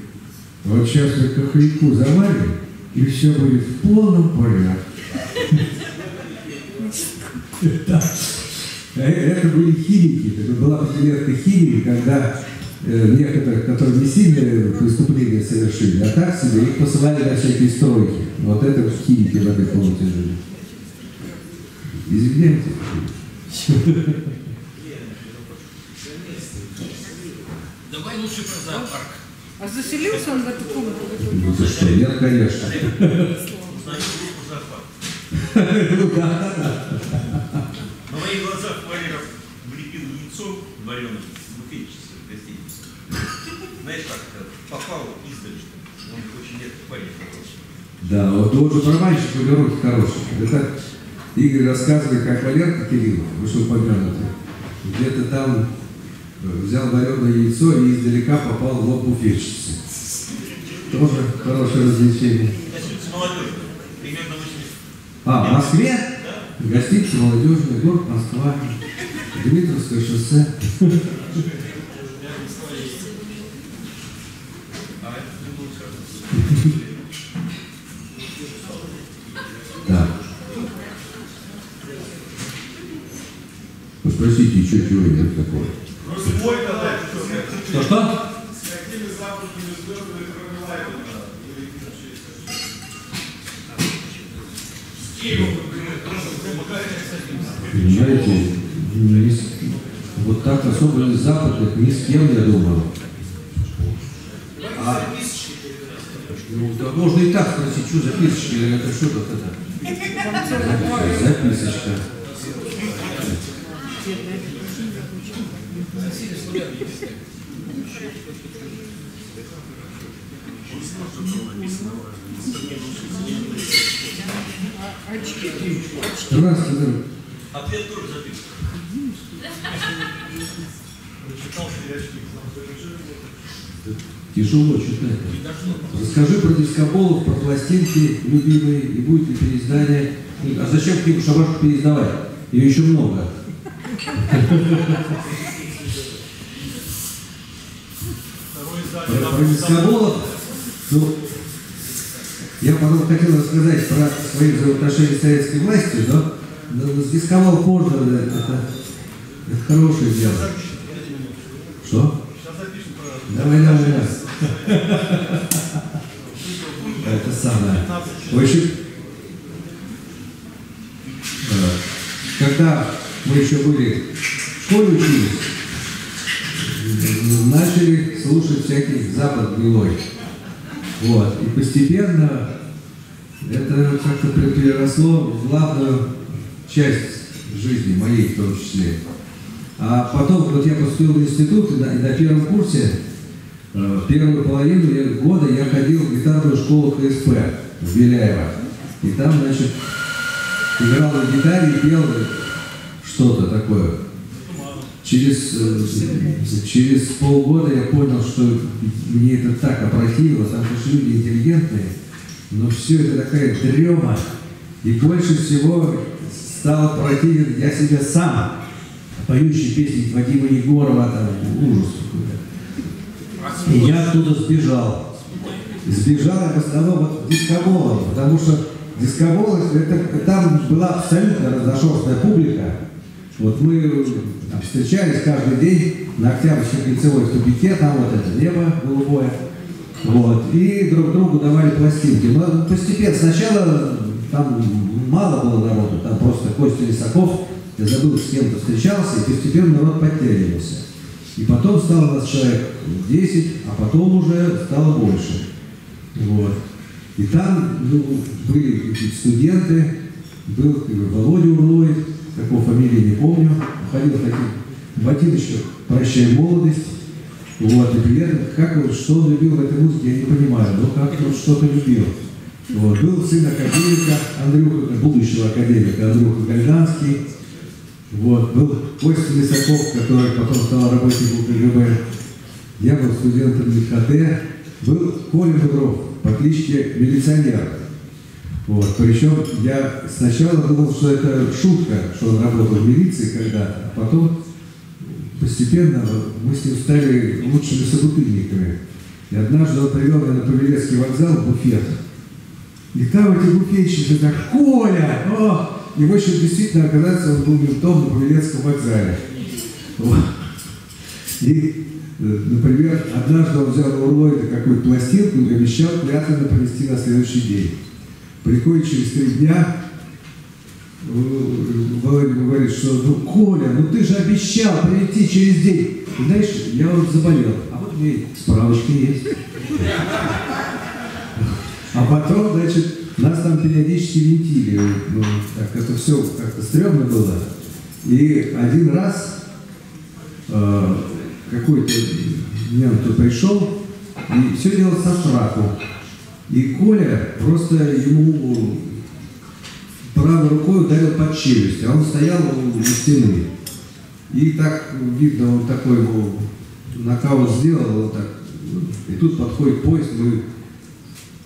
вот сейчас мы кахляку заварим, и все будет в полном порядке. Это были химики, это была подделка химии, когда э, некоторых, которые не сильные преступления совершили, а так себе их посылали на всякие стройки. Вот это химики в этой комнате жили. Извиняйте. Давай лучше про зоопарк. А заселился он в эту комнату? Ну ты что, нет, конечно. Ну да, да. На моих глазах Валеров влепил яйцо вареное в буфетчице в гостинице. Знаешь, как это, попал издали. Он очень редко парень хороший. Да, вот он же про мальчика у него руки хорошие. Это Игорь рассказывает, как Валерка Кириллов вышел помянутый. Где-то там э, взял вареное яйцо и издалека попал в лоб буфетчицы. Тоже хорошее развлечение. Гостиница молодежная. Примерно 80. А, в Москве? Гостиница молодежная, город Москва, Дмитровское шоссе. А это не было сразу. Так. Ну, Спросите, еще чего-нибудь такое. Свой тогда, что Что, что? с какими западными звездами кроме Лайдена вы Понимаете, ни с- вот так особо из западных ни с кем, я думаю. А, ну, да можно и так спросить, что записочка, или это что вот это? Записочка. Здравствуйте. Ответ тоже записан. Тяжело читать. Расскажи про дискоболов, про пластинки любимые, и будет ли переиздание. А зачем книгу Шабашку переиздавать? Ее еще много. Второй Про, издатель. про дискоболов, ну, я потом хотел рассказать про свои взаимоотношения с советской властью, но, но с дисковал можно, это, это хорошее дело. Что? Давай, давай, давай. Это самое. 15 В общем, э, когда мы еще были в школе учились, начали слушать всякий запад гнилой. Вот. И постепенно это как-то переросло в главную часть жизни моей в том числе. А потом, вот я поступил в институт, и на, и на первом курсе, э, первую половину я- года я ходил в гитарную школу КСП в Беляево. И там, значит, играл на гитаре и пел что-то такое. Через, э, через полгода я понял, что мне это так опротивило, там же люди интеллигентные, но все это такая дрема. И больше всего стал противен я себе сам, поющий песни Вадима Егорова, там ужас какой-то. И я оттуда сбежал. Сбежал я в основном вот дисковолом, потому что дисковол, это, там была абсолютно разношерстная публика. Вот мы там, встречались каждый день на Октябрьской кольцевой тупике, там вот это небо голубое. Вот, и друг другу давали пластинки. Но постепенно, сначала там мало было народу, там просто Костя Лисаков, я забыл, с кем-то встречался, и постепенно народ подтягивался. И потом стало нас человек 10, а потом уже стало больше. Вот. И там ну, были студенты, был Володя Урлой, такой фамилии не помню, ходил в таких ботиночках «Прощай, молодость». Вот, и при этом, как вот, что он любил в этой музыке, я не понимаю, но как вот что-то любил. Вот. Был сын академика, Андрюха, будущего академика, Андрюха Гальданский. Вот. Был Костя Лисаков, который потом стал работником КГБ. Я был студентом МХТ. Был Коля Будров по кличке Милиционер. Вот. Причем я сначала думал, что это шутка, что он работал в милиции когда-то, а потом постепенно мы с ним стали лучшими собутыльниками. И однажды он привел меня на Павелецкий вокзал в буфет. И там эти буфетчики так, Коля! О! И в общем, действительно, оказаться он был ментом на Павелецком вокзале. Вот. И, э, например, однажды он взял у Ллойда какую-то пластинку и обещал клятвенно принести на следующий день. Приходит через три дня, э, Володя говорит, что ну, Коля, ну ты же обещал прийти через день. И знаешь, я вот заболел, а вот у меня справочка есть. А потом, значит, нас там периодически винтили. Ну, так это все как-то стрёмно было. И один раз э, какой-то тут пришел и все делал со страху. И Коля просто ему правой рукой ударил под челюсть, а он стоял у стены. И так видно, он такой его нокаут сделал, вот так. И тут подходит поезд, мы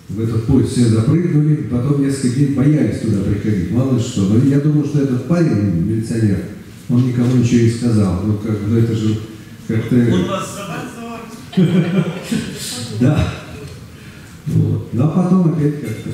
в этот поезд все запрыгнули, потом несколько дней боялись туда приходить, мало ли что. Но я думаю, что этот парень, милиционер, он никому ничего не сказал. Ну, как бы это же как-то... Он вас. Да. Вот. А потом опять как-то...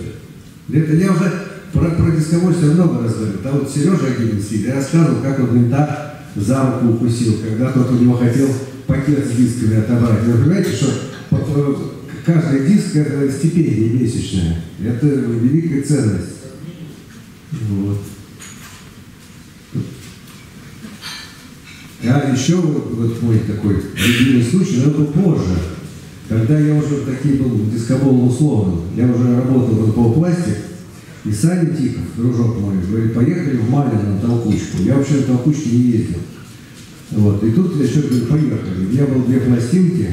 Это я уже про, про дисковольство много раз говорил. Там вот Сережа Агилинский я рассказывал, как он мента за руку укусил, когда тот у него хотел пакет с дисками отобрать. Вы понимаете, что каждый диск это стипендия месячная. Это великая ценность. Вот. А еще вот, вот мой такой любимый случай, но это позже, когда я уже такие был дискобол условным, я уже работал в НПО-пластик, и Саня Тихов, дружок мой, говорит, поехали в Малин на толкучку. Я вообще на толкучке не ездил. Вот, и тут я что говорю, поехали. У меня было две пластинки,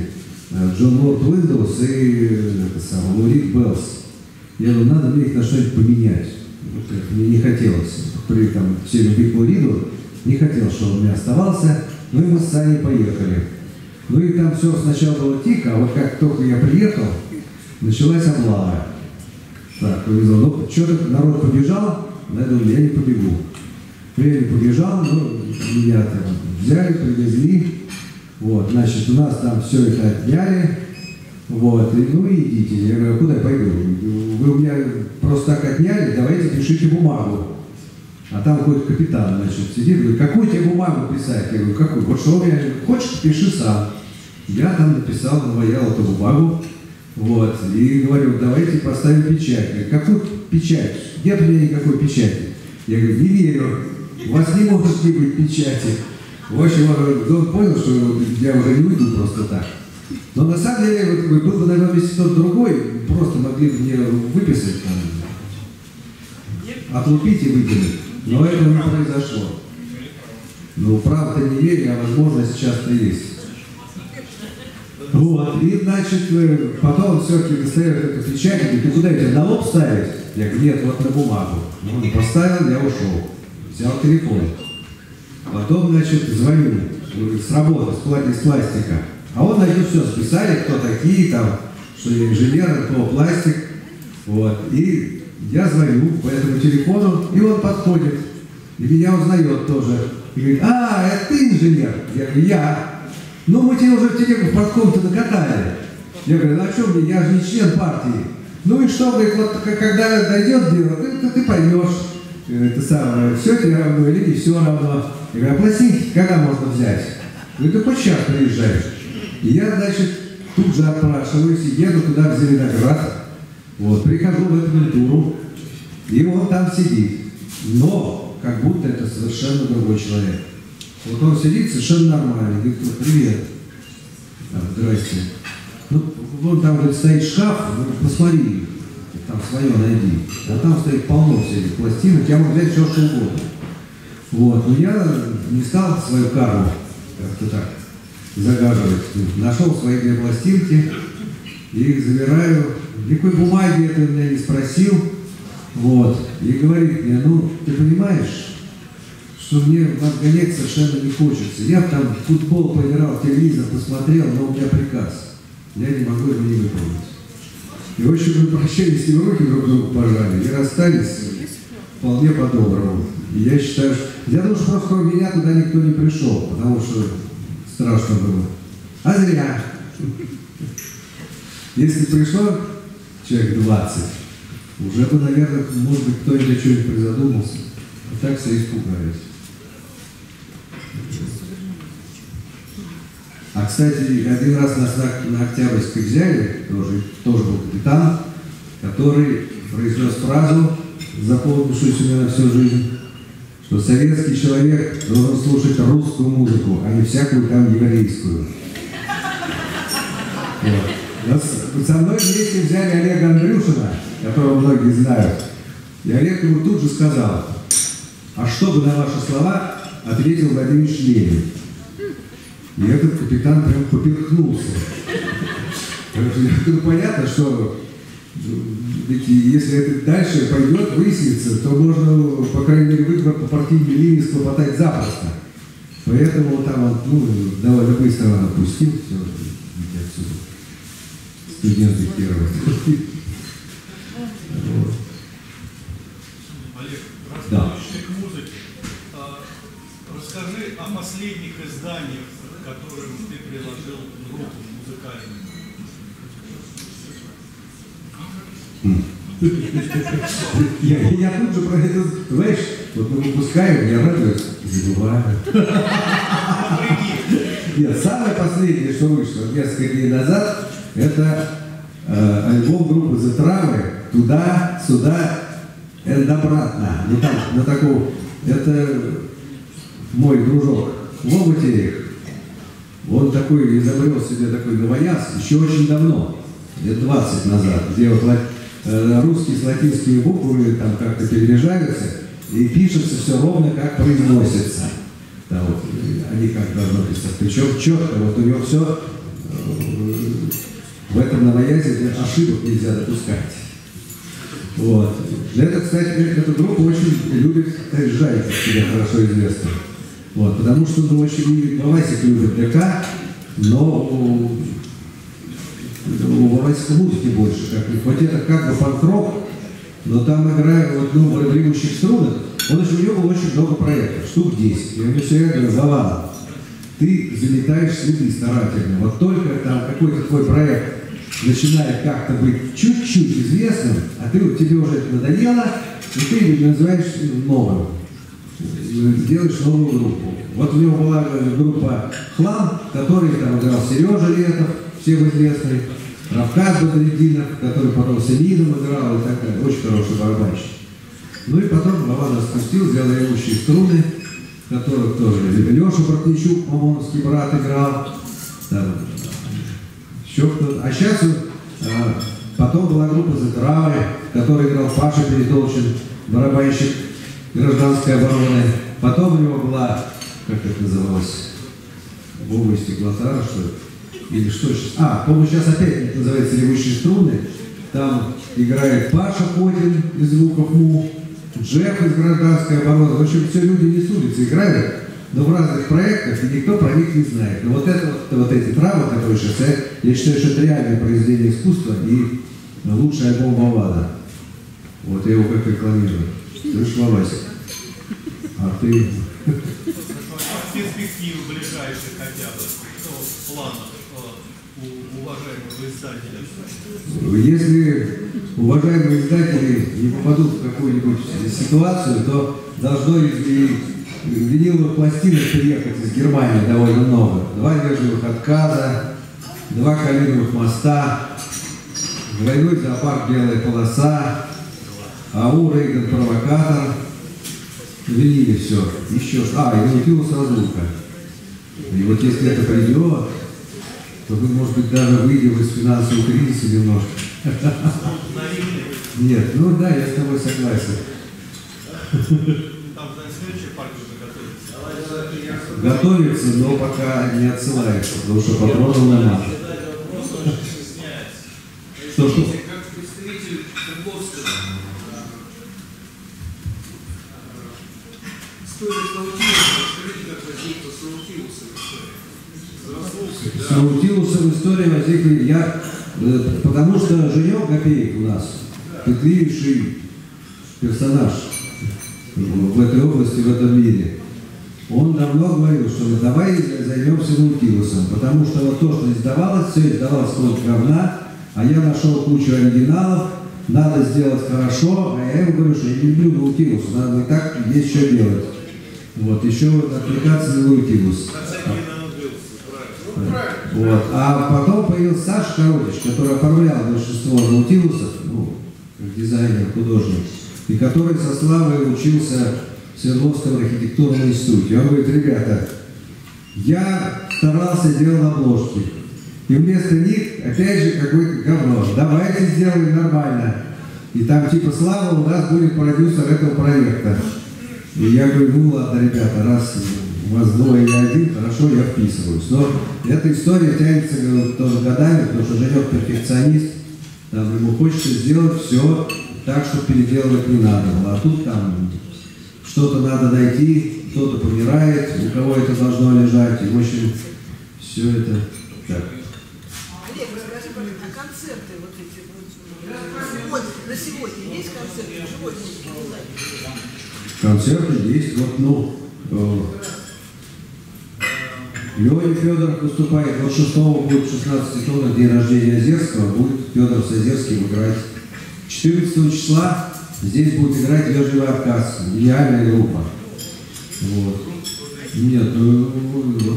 э, Джон Лорд Windows и это самое, Лу Рид Bells. Я говорю, надо мне их на что-нибудь поменять. Вот мне не хотелось. При там, все любви не хотел, чтобы он у меня оставался. Ну и мы с Саней поехали. Ну и там все сначала было тихо, а вот как только я приехал, началась облава. Так, повезло. Ну, что-то народ побежал, я думаю, я не побегу. Я не побежал, ну, меня там взяли, привезли. Вот, значит, у нас там все это отняли. Вот, и, ну идите. Я говорю, а куда я пойду? Вы у меня просто так отняли, давайте пишите бумагу. А там какой-то капитан, значит, сидит, говорит, какую тебе бумагу писать? Я говорю, какую? Вот что у меня, хочешь, пиши сам. Я там написал, наваял эту бумагу, вот, и говорю, давайте поставим печать. Говорит, какую печать? Нет у меня никакой печати. Я говорю, не верю, у вас не может не быть печати. В общем, он, он понял, что я уже не уйду просто так. Но на самом деле, вот, был бы на моем месте тот другой, просто могли бы мне выписать, там, отлупить и выкинуть. Но этого не произошло. Ну, правда не верю, а возможно сейчас-то есть. Вот, и, значит, потом все-таки достает эту печать, говорит, ты куда тебе, на лоб ставить? Я говорю, нет, вот на бумагу. Ну, Он поставил, я ушел. Взял телефон. Потом, значит, звоню, говорит, с работы, с пластика. А он, значит, все списали, кто такие там, что я инженер, кто пластик. Вот, и я звоню по этому телефону, и он подходит. И меня узнает тоже. И говорит, а, это ты инженер? Я говорю, я. Ну, мы тебе уже телегу в подком-то накатали. Я говорю, ну а что мне, я же не член партии. Ну и что, говорит, вот когда дойдет дело, ты, ты, поймешь. Это самое, все тебе равно или не все равно. Я говорю, а пластинки когда можно взять? Ну ты хоть сейчас приезжаешь. И я, значит, тут же отпрашиваюсь и еду туда, в Зеленоград. Вот, прихожу в эту культуру, и он там сидит. Но как будто это совершенно другой человек. Вот он сидит совершенно нормально, говорит, «Ну, привет. Здрасте. Ну, вон там говорит, стоит шкаф, ну, посмотри, там свое найди. А там стоит полно всяких пластинок, я могу взять все, что угодно. Вот, но я не стал свою карму как-то так загаживать. Нашел свои две пластинки, и их забираю. Никакой бумаги это меня не спросил. Вот. И говорит мне, ну, ты понимаешь, что мне вас гонять совершенно не хочется. Я там в футбол поиграл, телевизор посмотрел, но у меня приказ. Я не могу его не выполнить. И, в общем, мы прощались, и руки друг другу пожали, и расстались вполне по-доброму. И я считаю, что... Я думаю, что просто кроме меня туда никто не пришел, потому что страшно было. А зря. Если пришло человек 20, уже бы, наверное, может быть, кто-нибудь о чем-нибудь призадумался. А так все испугались. А, кстати, один раз нас на, на Октябрьской взяли, тоже, тоже был капитан, который произнес фразу, запомнившуюся мне на всю жизнь, что советский человек должен слушать русскую музыку, а не всякую там еврейскую. Вот. Нас- Со мной вместе взяли Олега Андрюшина, которого многие знают. И Олег ему тут же сказал, а что бы на ваши слова ответил Владимир Ленин? И этот капитан прям поперхнулся. Ну, понятно, что ну, если это дальше пойдет, выяснится, то можно, по крайней мере, выбор по партийной линии схлопотать запросто. Поэтому там он ну, довольно быстро отпустил все, иди отсюда. Студенты первые. Олег, Да. мы пришли к музыке, а, расскажи о последних изданиях, которым ты приложил руку музыкальную. Я, я тут же про это, знаешь, вот мы выпускаем, я радуюсь, забываю. Нет, самое последнее, что вышло несколько дней назад, это э, альбом группы The Travы «Туда, сюда, and обратно». Ну там, на такого, это мой дружок Вова Терех. Он такой изобрел себе такой новояз еще очень давно, лет 20 назад, где вот э, русские с латинскими буквами там как-то перемежаются, и пишется все ровно, как произносится. Да, вот. они как должны писать. Причем четко, вот у него все в этом новоязе ошибок нельзя допускать. Вот. Это, кстати, эта группа очень любит Жайка, тебе хорошо известно. Вот, потому что он очень любит, Васик любит ДК, но у, у Васика музыки больше, как ни хоть это как бы панк-рок, но там играют вот, ну, в ревущих струнах, он еще у него очень много проектов, штук 10. И он мне все время Заван, ты залетаешь следы старательно. Вот только там какой-то твой проект начинает как-то быть чуть-чуть известным, а ты, тебе уже это надоело, и ты его называешь новым. Делаешь новую группу. Вот у него была группа «Хлам», который там играл Сережа Летов, всем известный, Равказ Бадридинов, который потом с Элином играл и так далее. Очень хороший барабанщик. Ну и потом Лаван распустил, сделал ревущие струны, которых тоже Леша Бортничук, Мамоновский брат играл. Там, еще кто А сейчас а, потом была группа Затравы, которой играл Паша Передолчин, барабанщик гражданской обороны. Потом у него была, как это называлось, Вова Стеклотара, что ли? Или что сейчас? А, по-моему, сейчас опять называется «Ревущие струны». Там играет Паша Ходин из звуков Му, Джефф из гражданской обороны. В общем, все люди не с улицы играют, но в разных проектах, и никто про них не знает. Но вот, это, вот, вот эти травы, которые сейчас, я, я считаю, что это реальное произведение искусства и лучший альбом Бавада. Вот я его как рекламирую. Слышь, Васик? А ты... Перспективы ближайшие хотя бы, что в планах у уважаемого издателя? Если уважаемые издатели не попадут в какую-нибудь ситуацию, то должно и виниловых пластинок приехать из Германии довольно много. Два вежливых отказа, два калибровых моста, двойной зоопарк «Белая полоса», АУ «Рейган провокатор», винили все. Еще А, и научилась разлука. И вот если это придет, то мы, может быть, даже выйдем из финансового кризиса немножко. Нет, ну да, я с тобой согласен. Там партию готовится. Готовится, но пока не отсылается, потому что патронов нема. Что, что? Стоимость Наутилусом история? С возникла, я, э, потому что Женек Копеек у нас, пытливейший персонаж в этой области, в этом мире. Он давно говорил, что давай займемся Наутилусом, потому что вот то, что издавалось, все издавалось только говна, а я нашел кучу оригиналов, надо сделать хорошо, а я ему говорю, что я не люблю Наутилус, надо и так есть что делать. Вот, еще отвлекаться на Наутилус. Вот. А потом появился Саша Коротич, который оформлял большинство наутилусов, ну, как дизайнер, художник, и который со славой учился в Свердловском архитектурном институте. Он говорит, ребята, я старался, делал обложки. И вместо них, опять же, какое-то говно. Давайте сделаем нормально. И там типа Слава у нас будет продюсер этого проекта. И я говорю, ну ладно, ребята, раз у вас двое или один, хорошо, я вписываюсь. Но эта история тянется говорю, тоже годами, потому что Женек перфекционист, там ему хочется сделать все так, чтобы переделывать не надо было. А тут там что-то надо найти, кто-то помирает, у кого это должно лежать. И, в общем, все это так. Олег, расскажи, а концерты на сегодня есть концерты Концерты есть, вот, ну, э, Леня Федоров выступает, вот 6 будет 16 тонн, день рождения Озерского, будет Федор с Озерским играть. 14 числа здесь будет играть Вежливый отказ, идеальная группа. Вот. Нет, ну,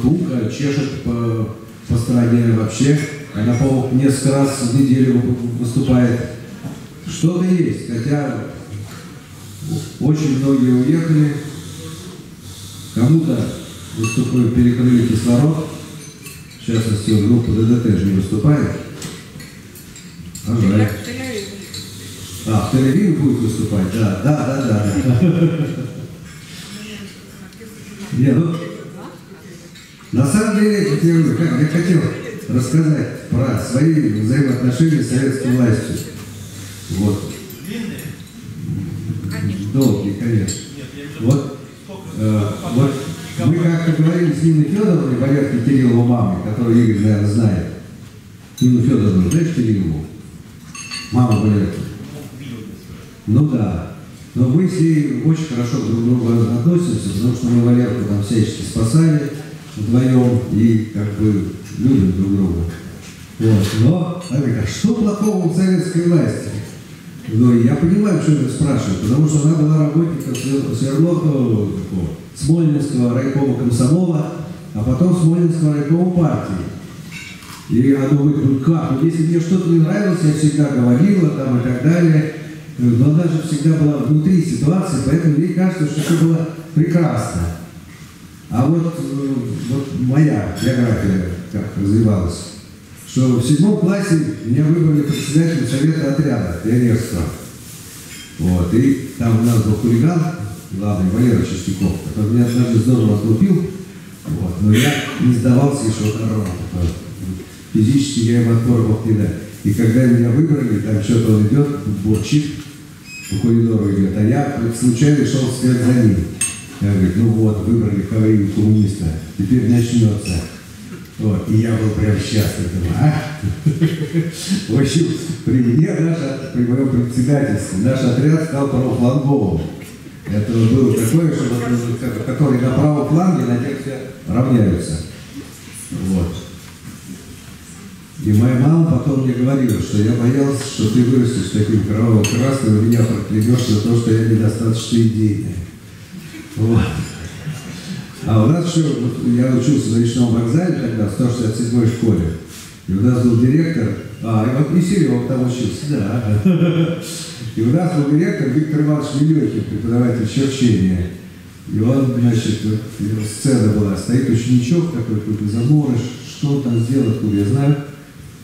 Ука чешет по, по стране вообще. Она, по несколько раз в неделю выступает. Что-то есть, хотя очень многие уехали. Кому-то выступают, перекрыли кислород. В частности, группа ДДТ же не выступает. А жаль. А, в Тель-Авиве будет выступать? Да, да, да, да. Не, ну, На самом деле, я, как- я хотел рассказать про свои взаимоотношения с советской властью. Вот. Долгие, конечно. Вот, э, вот мы как-то говорили с Ниной Федоровной, Валеркой Кирилловой мамой, которую Игорь, наверное, знает. Нину Федоровну, знаешь Кириллову? Мама Валерки. Ну да. Но мы с ней очень хорошо друг к другу относимся, потому что мы Валерку там всячески спасали вдвоем и как бы любим друг друга. Вот. Но, она говорит, а что плохого в советской власти? Ну, я понимаю, что это спрашивают, потому что она была работником Свер- Свердловского, какого, Смольнинского райкома комсомола, а потом Смольнинского райкома партии. И она говорит, ну как, ну если мне что-то не нравилось, я всегда говорила там и так далее. Но она же всегда была внутри ситуации, поэтому ей кажется, что все было прекрасно. А вот, э, вот моя биография как развивалась, что в седьмом классе меня выбрали председателем совета отряда пионерства. Вот, и там у нас был хулиган, главный Валера Чистяков, который меня однажды здорово отлупил, вот, но я не сдавался еще от народа. Физически я ему отпор мог не дать. И когда меня выбрали, там что-то он идет, бурчит, по коридору идет, а я случайно шел вслед за ним. Я говорю, ну вот, выбрали фаворит коммуниста, теперь начнется. Вот, и я был прям счастлив, думаю, а? В общем, при мне наш, при моем председательстве наш отряд стал правофланговым. Это было такое, что вот, которые на правом фланге, на тех все равняются. Вот. И моя мама потом мне говорила, что я боялся, что ты вырастешь таким кровавым красным, и меня проклянешь за то, что я недостаточно идейный. Вот. А у нас еще, я учился на речном вокзале тогда, в 167 школе, и у нас был директор, а, и вот и Серега там учился, да. И у нас был директор Виктор Иванович Милехин, преподаватель черчения. И он, значит, вот, сцена была, стоит ученичок такой, какой-то заморыш, что он там сделал, откуда я знаю.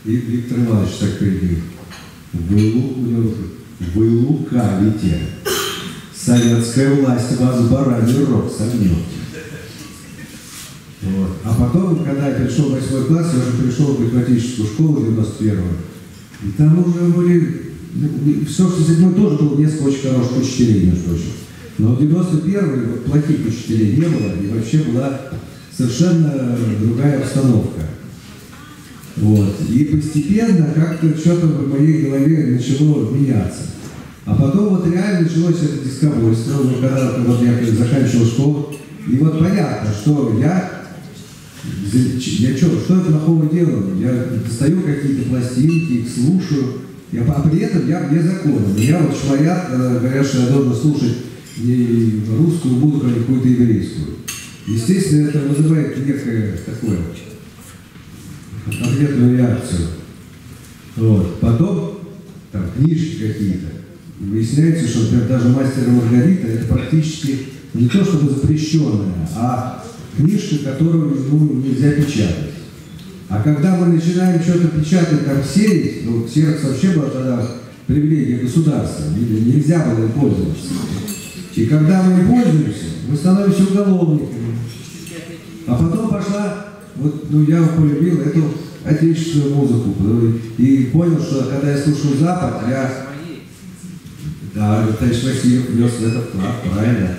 И Виктор Иванович так перед ним. Вы, у него вы лукавите. Советская власть вас бараний рог согнет. Вот. А потом, когда я пришел в восьмой класс, я уже пришел в математическую школу 91 И там уже были... ну, Все, что седьмой тоже было несколько очень хороших учителей, между прочим. Но в 91-й вот плохих учителей не было, и вообще была совершенно другая обстановка. Вот. И постепенно как-то что-то в моей голове начало меняться. А потом вот реально началось это дискобойство, вот когда вот я заканчивал школу. И вот понятно, что я, я что, что я плохого делаю? Я достаю какие-то пластинки, их слушаю, я, а при этом я вне закона. Меня вот шварят, э, говорят, что я должен слушать не русскую музыку, а какую-то еврейскую. Естественно, это вызывает некое такое ответную реакцию. Вот. Потом там книжки какие-то. Выясняется, что например, даже мастер Маргарита это практически не то чтобы запрещенная, а книжка, которую ну, нельзя печатать. А когда мы начинаем что-то печатать, там сеять, ну, ксерокс вообще была тогда привилегия государства, не- нельзя было им пользоваться. И когда мы им пользуемся, мы становимся уголовниками. А потом пошла, вот, ну, я полюбил эту отечественную музыку. ну, И понял, что когда я слушаю Запад, я... Да, товарищ Васильев внес в этот вклад, правильно.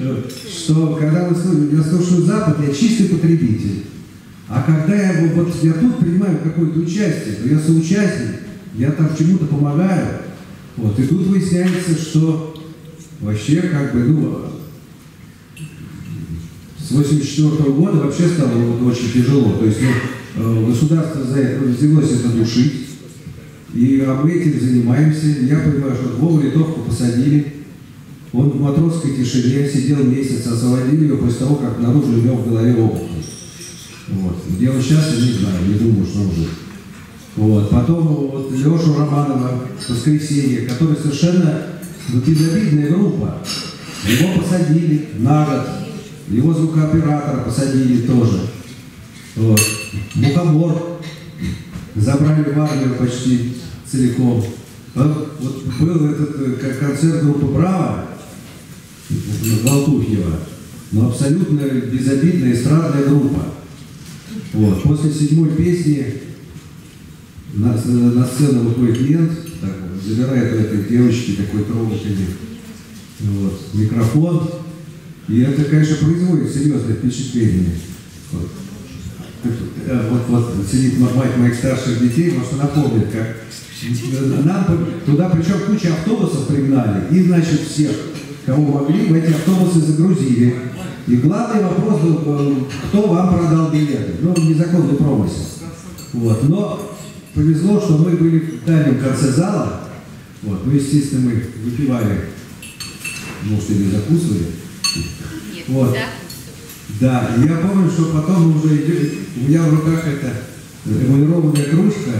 Что когда я слушаю Запад, я чистый потребитель. А когда я вот, я тут принимаю какое-то участие, то я соучастник, я там чему-то помогаю. Вот, и тут выясняется, что вообще как бы, ну, с 84 года вообще стало вот очень тяжело. То есть ну, э, государство за это взялось это душить. И а этим занимаемся. Я понимаю, что Вову Литовку посадили. Он в матросской тишине сидел месяц, освободили его после того, как обнаружили у него в голове опухоль. Вот. Где он сейчас, я не знаю, не думаю, что он жив. Вот. Потом вот Лешу Романова «Воскресенье», который совершенно ну, безобидная группа. Его посадили на год. Его звукооператора посадили тоже. Вот. Мухомор забрали в армию почти целиком. Вот, вот был этот э, концерт группы «Браво» Галтухьева. но абсолютно безобидная эстрадная группа. Вот. После седьмой песни на, на сцену выходит мент, так, забирает у этой девочки такой трогательный вот, микрофон. И это, конечно, производит серьезное впечатление. Вот. Э, вот, вот сидит мать моих старших детей, может, она помнит, как нам туда, причем куча автобусов пригнали, и, значит, всех, кого могли, в эти автобусы загрузили. И главный вопрос был, э, кто вам продал билеты? Ну, незаконный промысел. Вот. Но повезло, что мы были в дальнем конце зала. Вот. Ну, естественно, мы выпивали, может, или закусывали. Нет, Вот. да. Я помню, что потом уже идем, у меня в руках эта эмалированная кружка,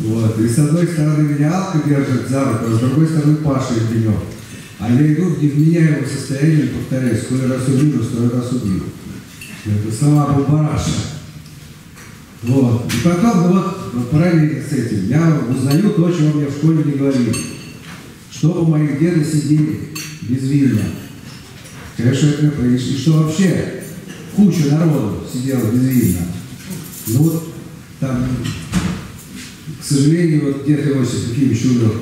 вот, и с одной стороны меня Алка держит за руку, а с другой стороны Паша Евгенев. А я иду в невменяемом состоянии, повторяюсь, сколько раз увижу, сто раз убью. Это слова Бубараша. Вот. И потом, ну вот, параллельно с этим, я узнаю то, чего мне в школе не говорили. Чтобы мои деды сидели без вина. Конечно, это, и что вообще куча народу сидела безвинно. Ну вот там, к сожалению, вот дед Иосиф Ефимович умер,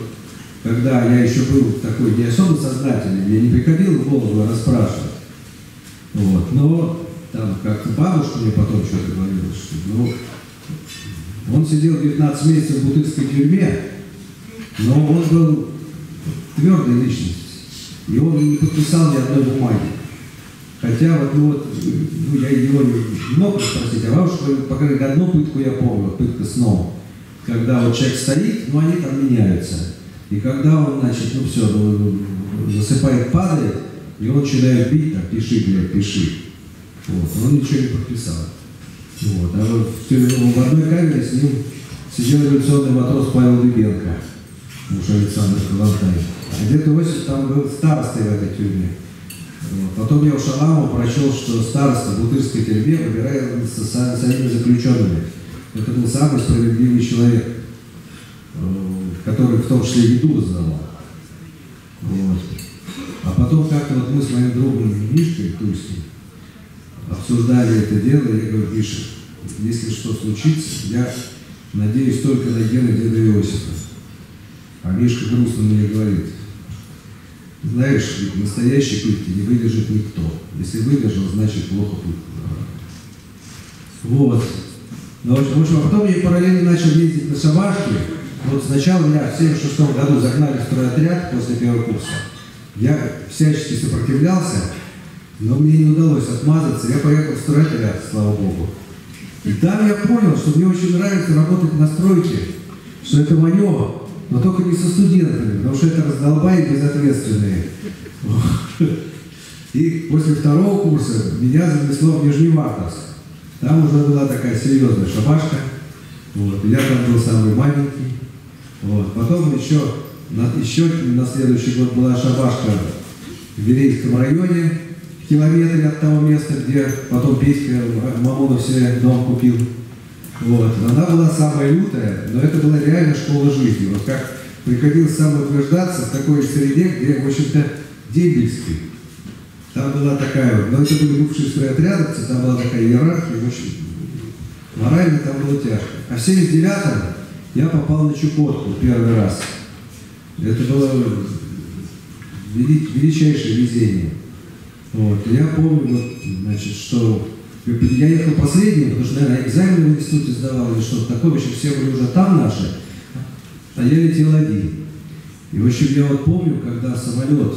когда я еще был такой не особо сознательный, мне не приходило в голову расспрашивать. Вот. Но там как-то бабушка мне потом что-то говорила, что ну, он сидел 19 месяцев в бутырской тюрьме, но он был твердой личностью. И он не подписал ни одной бумаги. Хотя вот, ну вот, ну, я его не мог спросить, а бабушка, по крайней мере, одну пытку я помню, пытка сном. Когда вот человек стоит, ну они там меняются. И когда он, значит, ну все, ну, засыпает, падает, и он начинает бить, так, пиши, блядь, пиши. Вот, он ничего не подписал. Вот, а вот в, в одной камере с ним сидел революционный матрос Павел Дыбенко, муж Александр Калантай. А дед Иосиф там был старостой в этой тюрьме. Вот. Потом я у Шаламова прочел, что староста в Бутырской тюрьме выбирается своими заключенными. Это был самый справедливый человек, который в том числе еду раздавал. Вот. А потом как-то вот мы с моим другом Мишкой Тульским обсуждали это дело, и я говорю, Миша, если что случится, я надеюсь только на гены деда Иосифа. А Мишка грустно мне говорит, знаешь, ведь настоящей пытки не выдержит никто. Если выдержал, значит плохо пытку. Вот. Но, в общем, а потом я параллельно начал ездить на шабашки. Вот сначала меня в 76 году загнали в стройотряд после первого курса. Я всячески сопротивлялся, но мне не удалось отмазаться. Я поехал в стройотряд, слава богу. И там я понял, что мне очень нравится работать на стройке, что это мое, но только не со студентами, потому что это раздолбаи безответственные. И после второго курса меня занесло в Нижневартовск. Там уже была такая серьезная шабашка. Вот. Я там был самый маленький. Вот. Потом еще на, еще на следующий год была шабашка в Верейском районе, в километре от того места, где потом Петька Мамонов себе дом купил. Вот. Она была самая лютая, но это была реально школа жизни. Вот как приходилось самоутверждаться в такой среде, где, в общем-то, дембельской. Там была такая, вот, но это были бывшие стройотрядовцы, там была такая иерархия, в общем, морально там было тяжко. А в 79-м я попал на Чукотку первый раз. Это было вели- величайшее везение. Вот. Я помню, вот, значит, что я ехал последним, потому что, наверное, экзамены в институте сдавал или что-то такое. В общем, все были уже там наши, а я летел один. И, в общем, я вот помню, когда самолет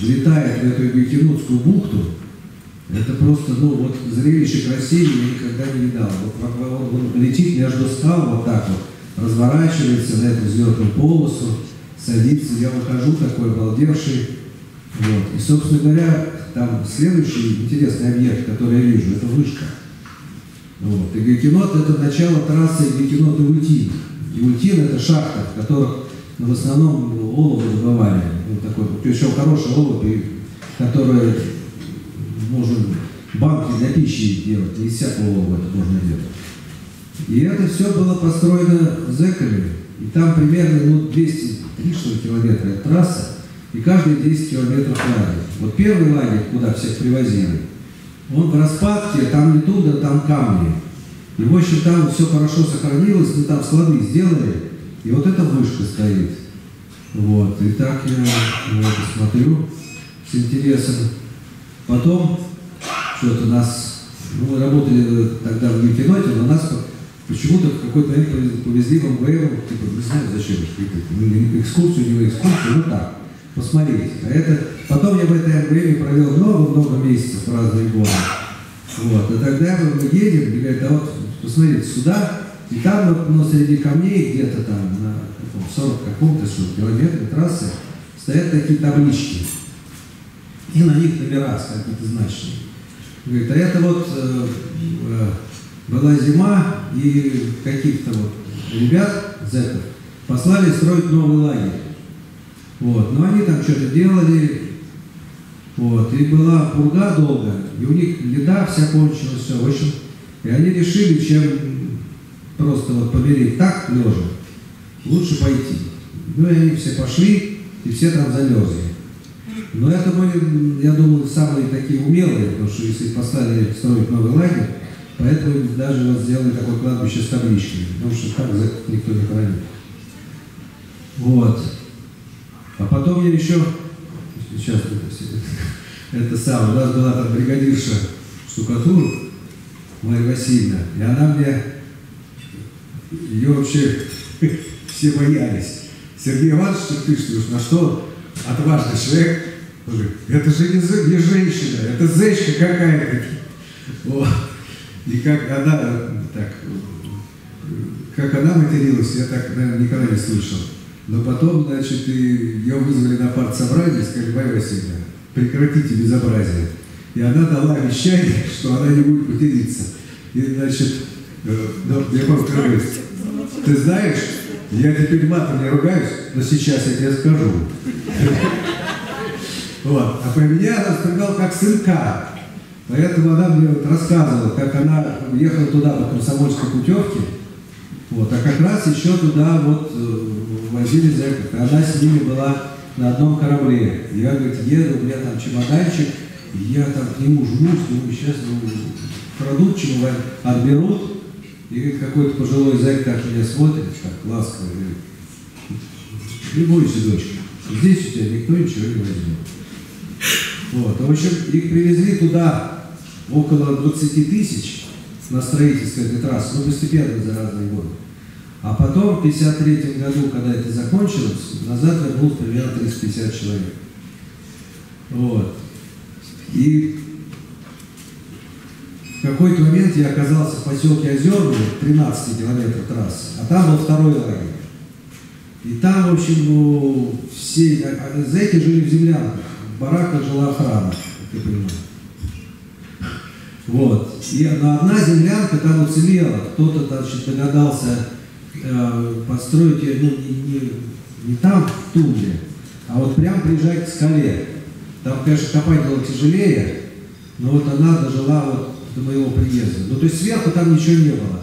влетает в эту Гайкинутскую бухту, это просто, ну, вот зрелище красивее я никогда не видал. Вот, он летит между скал вот так вот, разворачивается на эту взлетную полосу, садится, я выхожу такой обалдевший. Вот. И, собственно говоря, там следующий интересный объект, который я вижу, это вышка. Вот. И Гайкинот – это начало трассы Гайкинот и Ультин. И Ультин – это шахта, в которых ну, в основном олово добывали. Вот такой, причем хороший олов, и который можно банки для пищи делать, из всякого это можно делать. И это все было построено зэками. И там примерно ну, 203 что километра трасса. и каждые 10 километров лагерь. Вот первый лагерь, куда всех привозили, он в распадке, там не туда, там камни. И в общем там все хорошо сохранилось, мы там склады сделали, и вот эта вышка стоит. Вот, и так я это смотрю с интересом. Потом что-то нас, ну, мы работали тогда в Нефтеноте, но нас почему-то в какой-то момент повезли в МВР, типа, не знаю, зачем, экскурсию, не экскурсию, ну так, посмотреть. А это, потом я в этой МВР провел много-много месяцев в разные годы. Вот, и тогда мы едем, и говорят, да вот, посмотрите, сюда, и там, ну, среди камней, где-то там, на каком, 40 каком-то что километре трассы, стоят такие таблички. И на них номера какие-то значения. Говорит, а это вот э, э, была зима, и каких-то вот ребят, зэков, послали строить новый лагерь. Вот, но они там что-то делали, вот, и была пурга долго, и у них еда вся кончилась, все, в общем, и они решили, чем просто вот помереть так, лежа, лучше пойти. Ну и они все пошли, и все там замерзли. Но это были, я думаю, самые такие умелые, потому что если послали строить новый лагерь, поэтому даже вот сделали такое кладбище с табличками, потому что так никто не хоронит. Вот. А потом я еще, сейчас это, это самое, у нас была там бригадирша штукатур, Марья Васильевна, и она мне, ее вообще все боялись. Сергей Иванович, ты что, на что отважный человек, это же не, не женщина, это зечка какая-то. Вот. И как она так, как она материлась, я так, наверное, никогда не слышал. Но потом, значит, ее вызвали на партсобрание, сказали, Марья Васильевна, прекратите безобразие. И она дала обещание, что она не будет материться. И, значит, э, я повторю, ты знаешь, я теперь матом не ругаюсь, но сейчас я тебе скажу. Вот. А по мне она воспринимала как сынка. Поэтому она мне вот рассказывала, как она ехала туда по комсомольской путевке, вот, а как раз еще туда вот э, возили зэков. Она с ними была на одном корабле. Я, говорит, еду, у меня там чемоданчик, и я там к нему жмусь, думаю, сейчас ну, крадут чемодан, отберут. И говорит, какой-то пожилой зэк так меня смотрит, так ласково, говорит, не бойся, дочка, здесь у тебя никто ничего не возьмет. Вот. В общем, их привезли туда около 20 тысяч на строительство этой трассы, ну, постепенно за разные годы. А потом, в 1953 году, когда это закончилось, назад вернулось примерно 350 человек. Вот. И в какой-то момент я оказался в поселке Озерный, 13 километров трассы, а там был второй лагерь. И там, в общем, ну, все, а, а, зэки жили в землянках бараках жила охрана, как я понимаю. Вот. И но одна землянка там уцелела. Кто-то, значит, догадался э, построить ее, ну, не, не, не там, в тундре, а вот прям приезжать к скале. Там, конечно, копать было тяжелее, но вот она дожила вот до моего приезда. Ну, то есть сверху там ничего не было.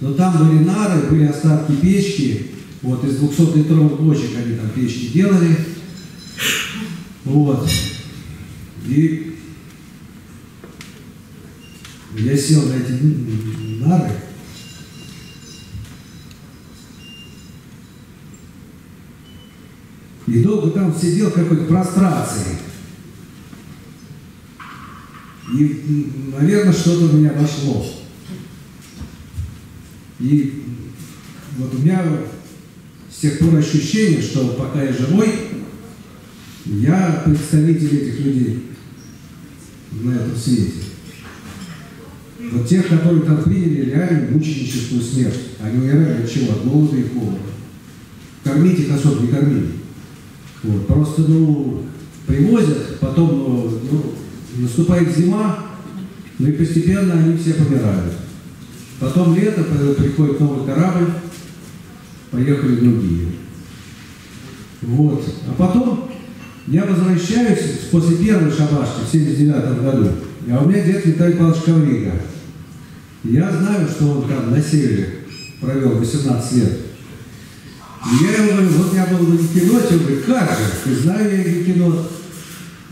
Но там были нары, были остатки печки. Вот из 200-литровых бочек они там печки делали. Вот. И я сел на эти нары. И долго там сидел в какой-то прострации. И, наверное, что-то в меня вошло. И вот у меня с тех пор ощущение, что пока я живой, я представитель этих людей на этом свете. Вот тех, которые там приняли реально мученическую смерть. Они умирали от чего? От голода и холода. Кормить их особо не кормили. Вот. Просто, ну, привозят, потом, ну, ну, наступает зима, ну и постепенно они все помирают. Потом лето, приходит новый корабль, поехали другие. Вот. А потом я возвращаюсь после первой шабашки в 79 году, а у меня дед Виталий Павлович Коврига. Я знаю, что он там на севере провел 18 лет. И я ему говорю, вот я был на Гекиноте, он говорит, как же, ты знаю я Гекинот.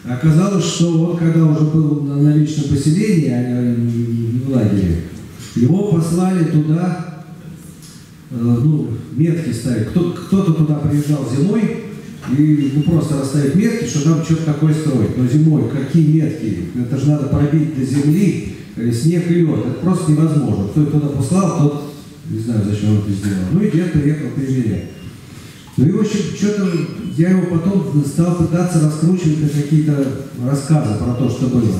Оказалось, что он, когда уже был на, личном поселении, а не в лагере, его послали туда, э, ну, метки ставить. Кто, кто-то туда приезжал зимой, и ну, просто расставить метки, что там что-то такое строить. Но зимой какие метки? Это же надо пробить до земли э, снег и лед. Это просто невозможно. Кто туда послал, тот, не знаю, зачем он это сделал. Ну и дед приехал проверять. Ну и, в общем, что-то я его потом стал пытаться раскручивать на какие-то рассказы про то, что было.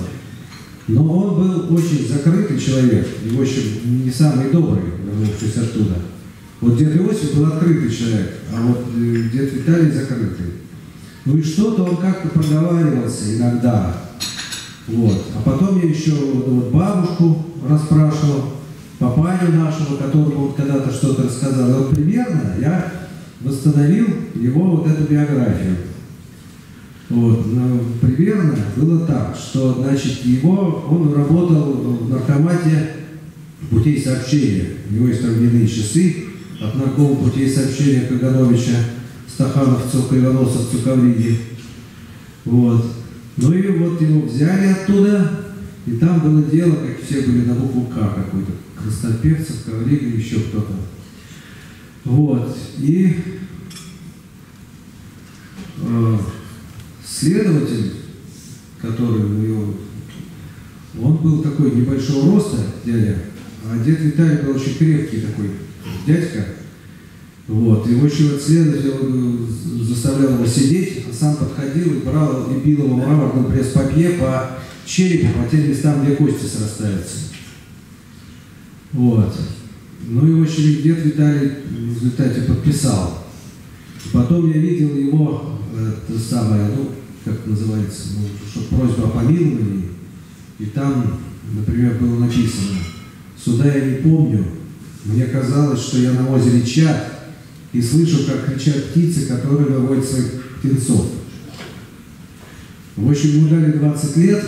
Но он был очень закрытый человек, и, в общем, не самый добрый, вернувшись оттуда. Вот дед Иосиф был открытый человек, а вот э, дед Виталий закрытый. Ну и что-то он как-то проговаривался иногда. Вот. А потом я еще вот бабушку расспрашивал, папаню нашего, которому он когда-то что-то рассказал. Вот примерно я восстановил его вот эту биографию. Вот. Но примерно было так, что значит, его, он работал в наркомате путей сообщения. У него есть там часы, от наркома путей сообщения Кагановича, Стахановцев, Кривоносов, Ковриги. Вот. Ну и вот его взяли оттуда, и там было дело, как все были на букву К какой-то. Красноперцев, Коврига, еще кто-то. Вот. И э, следователь, который у него, он был такой небольшого роста, дядя, а дед Виталий был очень крепкий такой дядька. Вот. И, общем, следователь заставлял его сидеть, а сам подходил и брал и бил его мраморным пресс-папье по черепу, по тем местам, где кости срастаются. Вот. Ну и, общем, дед Виталий в результате подписал. Потом я видел его, это самое, ну, как называется, ну, что просьба о помиловании. И там, например, было написано, суда я не помню, мне казалось, что я на озере Чат и слышу, как кричат птицы, которые выводят своих птенцов. В общем, ему дали 20 лет,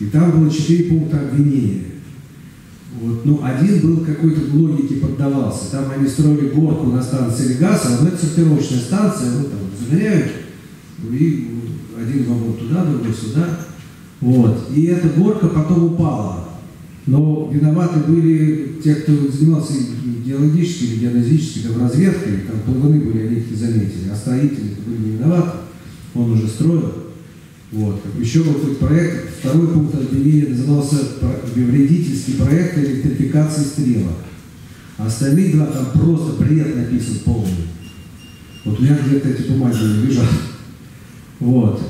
и там было 4 пункта обвинения. Вот. Ну, один был какой-то логике поддавался. Там они строили горку на станции Легаса, а это сортировочная станция, ну, там загоняют, и один вагон туда, другой сюда. Вот. И эта горка потом упала. Но виноваты были те, кто занимался геологической геодезической там, разведкой, там плаваны были, они их не заметили, а строители были не виноваты, он уже строил. Вот. Еще был какой-то проект, второй пункт обвинения назывался вредительский проект электрификации стрелок. А остальные два там просто бред написан полный. Вот у меня где-то эти бумаги лежат. Вот.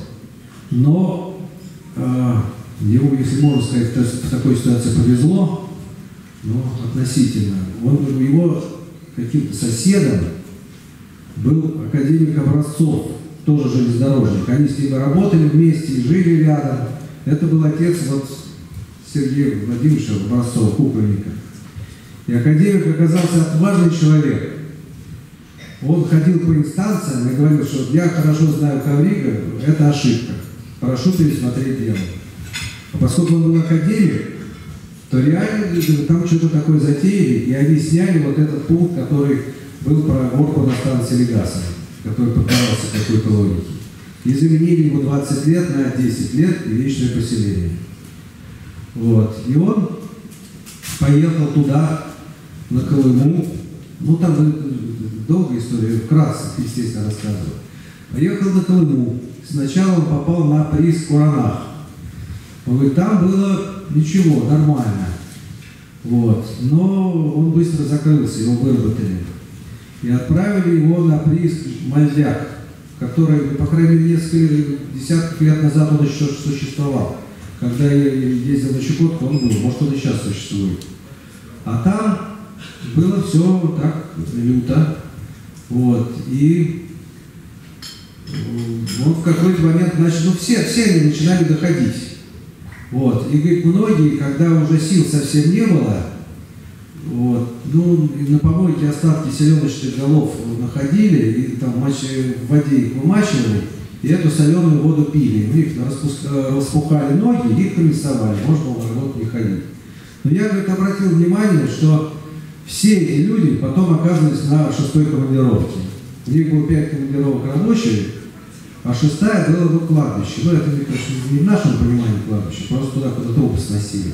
Но э, ему, если можно сказать, в такой ситуации повезло, но относительно. Он, его каким-то соседом был академик Образцов, тоже железнодорожник. Они с ним работали вместе, жили рядом. Это был отец вот Сергея Владимировича Образцова, кукольника. И академик оказался отважный человек. Он ходил по инстанциям и говорил, что я хорошо знаю Коврига, это ошибка. Прошу пересмотреть дело. А поскольку он был академик, то реально там что-то такое затеяли, и они сняли вот этот пункт, который был про горку на станции Легаса который поддавался какой-то логике. И заменили ему 20 лет на 10 лет и вечное поселение. Вот. И он поехал туда, на Колыму. Ну, там долгая история, вкратце, естественно, рассказываю. Поехал на Колыму. Сначала он попал на приз Куранах. Он говорит, там было ничего, нормально. Вот. Но он быстро закрылся, его выработали и отправили его на прииск Мальдяк, который, по крайней мере, несколько десятков лет назад он еще существовал. Когда я ездил на Чукотку, он был, может, он и сейчас существует. А там было все так люто. Вот. И он в какой-то момент, значит, ну все, все они начинали доходить. Вот. И говорит, многие, когда уже сил совсем не было, вот. Ну, на помойке остатки селеночных голов находили, и там в воде их вымачивали, и эту соленую воду пили. У них распухали ноги, их комиссовали, можно было работу не ходить. Но я, говорит, обратил внимание, что все эти люди потом оказывались на шестой командировке. У них было пять командировок рабочих, а шестая была на кладбище. Ну, это, кажется, не в нашем понимании кладбище, просто туда куда трупы сносили.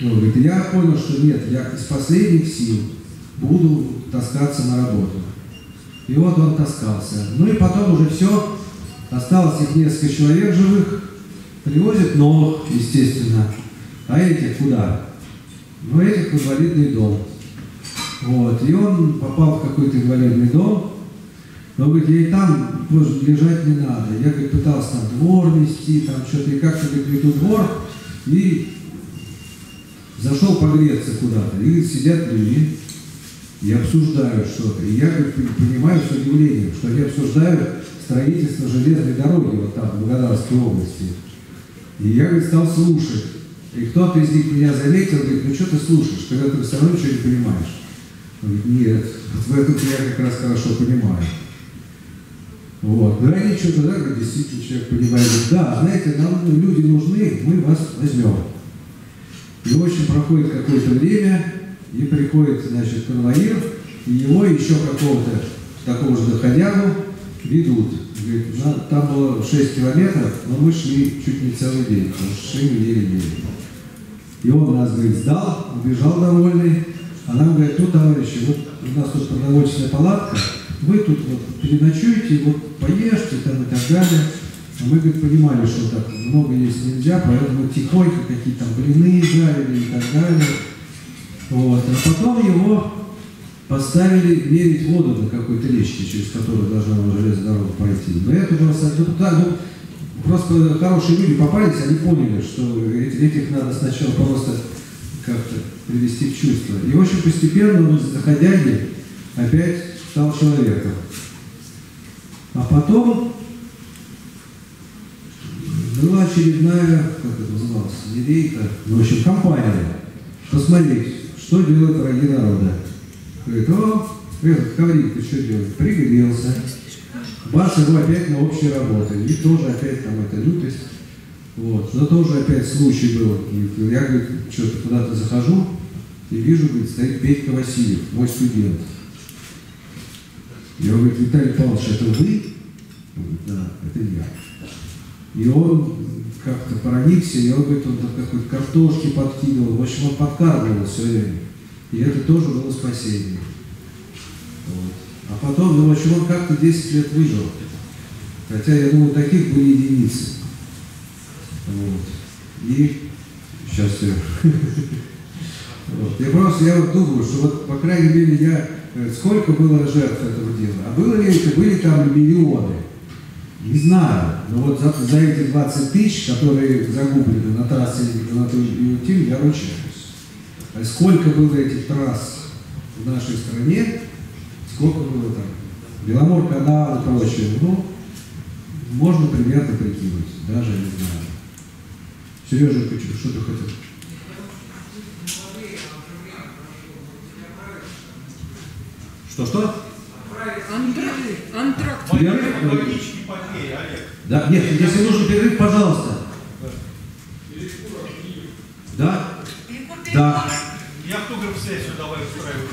Он говорит, я понял, что нет, я из последних сил буду таскаться на работу. И вот он таскался. Ну и потом уже все, осталось их несколько человек живых, привозят новых, естественно. А этих куда? Ну, этих в инвалидный дом. Вот. И он попал в какой-то инвалидный дом. Но говорит, и там тоже лежать не надо. Я говорит, пытался там двор вести, там что-то, и как-то говорит, веду двор, и зашел погреться куда-то. И говорит, сидят люди и обсуждают что-то. И я говорит, понимаю с удивлением, что они обсуждают строительство железной дороги вот там, в Благодарской области. И я, говорит, стал слушать. И кто-то из них меня заметил, говорит, ну что ты слушаешь, когда ты все равно ничего не понимаешь. Он говорит, нет, вот в этом я как раз хорошо понимаю. Вот. Ну, они что-то, да, действительно человек понимает, да, знаете, нам люди нужны, мы вас возьмем. И, общем, проходит какое-то время, и приходит, значит, конвоир, и его еще какого-то такого же доходягу ведут. Говорит, «На- там было 6 километров, но мы шли чуть не целый день, потому что шли мы еле-еле. И он нас, говорит, сдал, убежал довольный. А нам говорит, ну, товарищи, вот у нас тут продовольственная палатка, вы тут вот переночуете, вот поешьте там и так далее. А мы, говорит, понимали, что так много есть нельзя, поэтому тихонько какие-то там блины жарили и так далее. Вот. А потом его поставили мерить воду на какой-то речке, через которую должна была железная дорога пройти. Но это было да, ну, просто хорошие люди попались, они поняли, что эти- этих надо сначала просто как-то привести в чувство. И, общем, постепенно он из опять стал человеком. А потом была очередная, как это называлось, не рейка, ну, в общем, компания. Посмотреть, что делают враги народа. Говорит, о, этот коврик, что делаешь? Пригрелся. Бац, его опять на общие работы. И тоже опять там эта лютость. Вот. Но тоже опять случай был. Я, говорит, что-то куда-то захожу и вижу, говорит, стоит Петька Васильев, мой студент. Я говорю, Виталий Павлович, это вы? Он говорит, да, это я. И он как-то проникся, и он говорит, он там какой-то картошки подкидывал. В общем, он подкармливал все время. И это тоже было спасение. Вот. А потом, ну, в общем, он как-то 10 лет выжил. Хотя, я думаю, таких были единицы. Вот. И сейчас я... Я просто, я вот думаю, что вот, по крайней мере, я... э, Сколько было жертв этого дела? А было ли это? Были там миллионы? Не знаю. Но вот за, за эти 20 тысяч, которые загублены на трассе Ютим, я ручаюсь. А сколько было этих трасс в нашей стране, сколько было там? Беломор канал и прочее. Ну, можно примерно прикинуть, даже не знаю. Сережа, что ты хотел? Что-что? Антракт. Антракт. Олег. Да, нет, если нужен перерыв, пожалуйста. Да? Да. Я автограф-сессию давай устраиваю.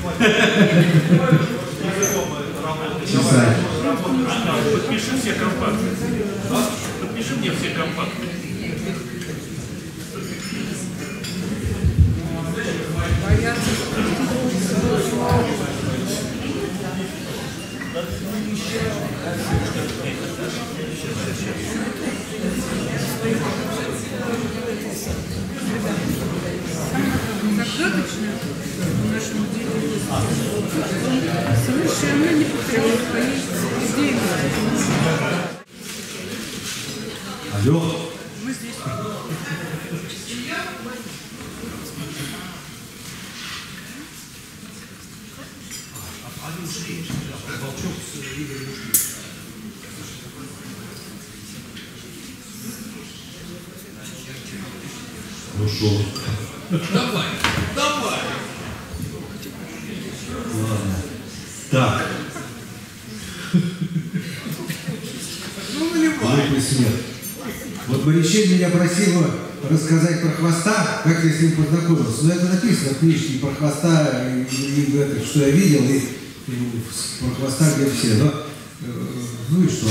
Давай. Подпиши все компакты. Подпиши мне все компакты. Загадочно в нашем деле. Совершенно не повторяет своей идеи. Алло. Мы здесь. Ну что? Давай, давай. Ладно. Так. Ну, наливай. Глупый смех. Вот Борищей меня просила рассказать про хвоста, как я с ним познакомился. Но это написано в книжке и про хвоста, и, и этом, что я видел, и, и про хвоста, где все. Но, э, ну и что?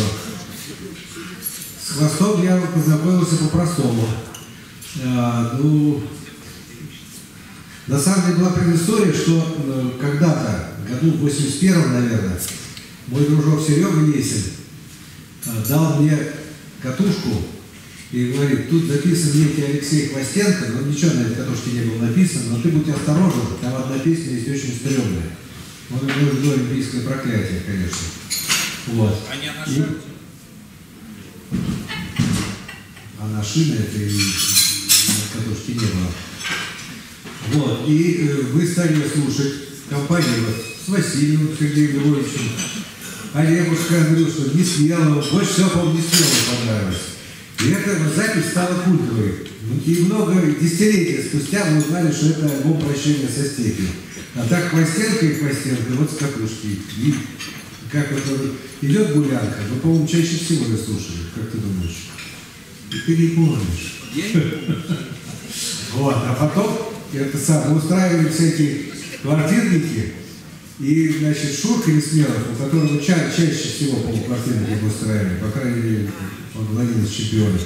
С хвостом я познакомился по-простому. А, ну, на самом деле была предыстория, что э, когда-то, году в 81 наверное, мой дружок Серега Есин э, дал мне катушку и говорит, тут записан некий Алексей Хвостенко, но ничего на этой катушке не было написано, но ты будь осторожен, там одна песня есть очень стрёмная. Он имел в виду олимпийское проклятие, конечно. Вот. А не И- А на шины это и на катушке не было. Вот, и э, мы стали слушать в компании вот, с Васильевым Сергеем Львовичем. Олегушка говорил, что не смело, больше всего, по-моему, не смело понравилось. И эта вот запись стала культовой. Ну, И много десятилетий спустя мы узнали, что это альбом «Прощение со степью». А так Хвостенко и Хвостенко, вот с катушки. И как вот идет гулянка, ну, по-моему, чаще всего ее слушали, как ты думаешь? И ты не помнишь. Вот, а потом это самое, устраивали всякие квартирники, и, значит, Шурка Несмелов, у которого ча- чаще всего, по-моему, квартирники устраивали, по крайней мере, он один из чемпионов.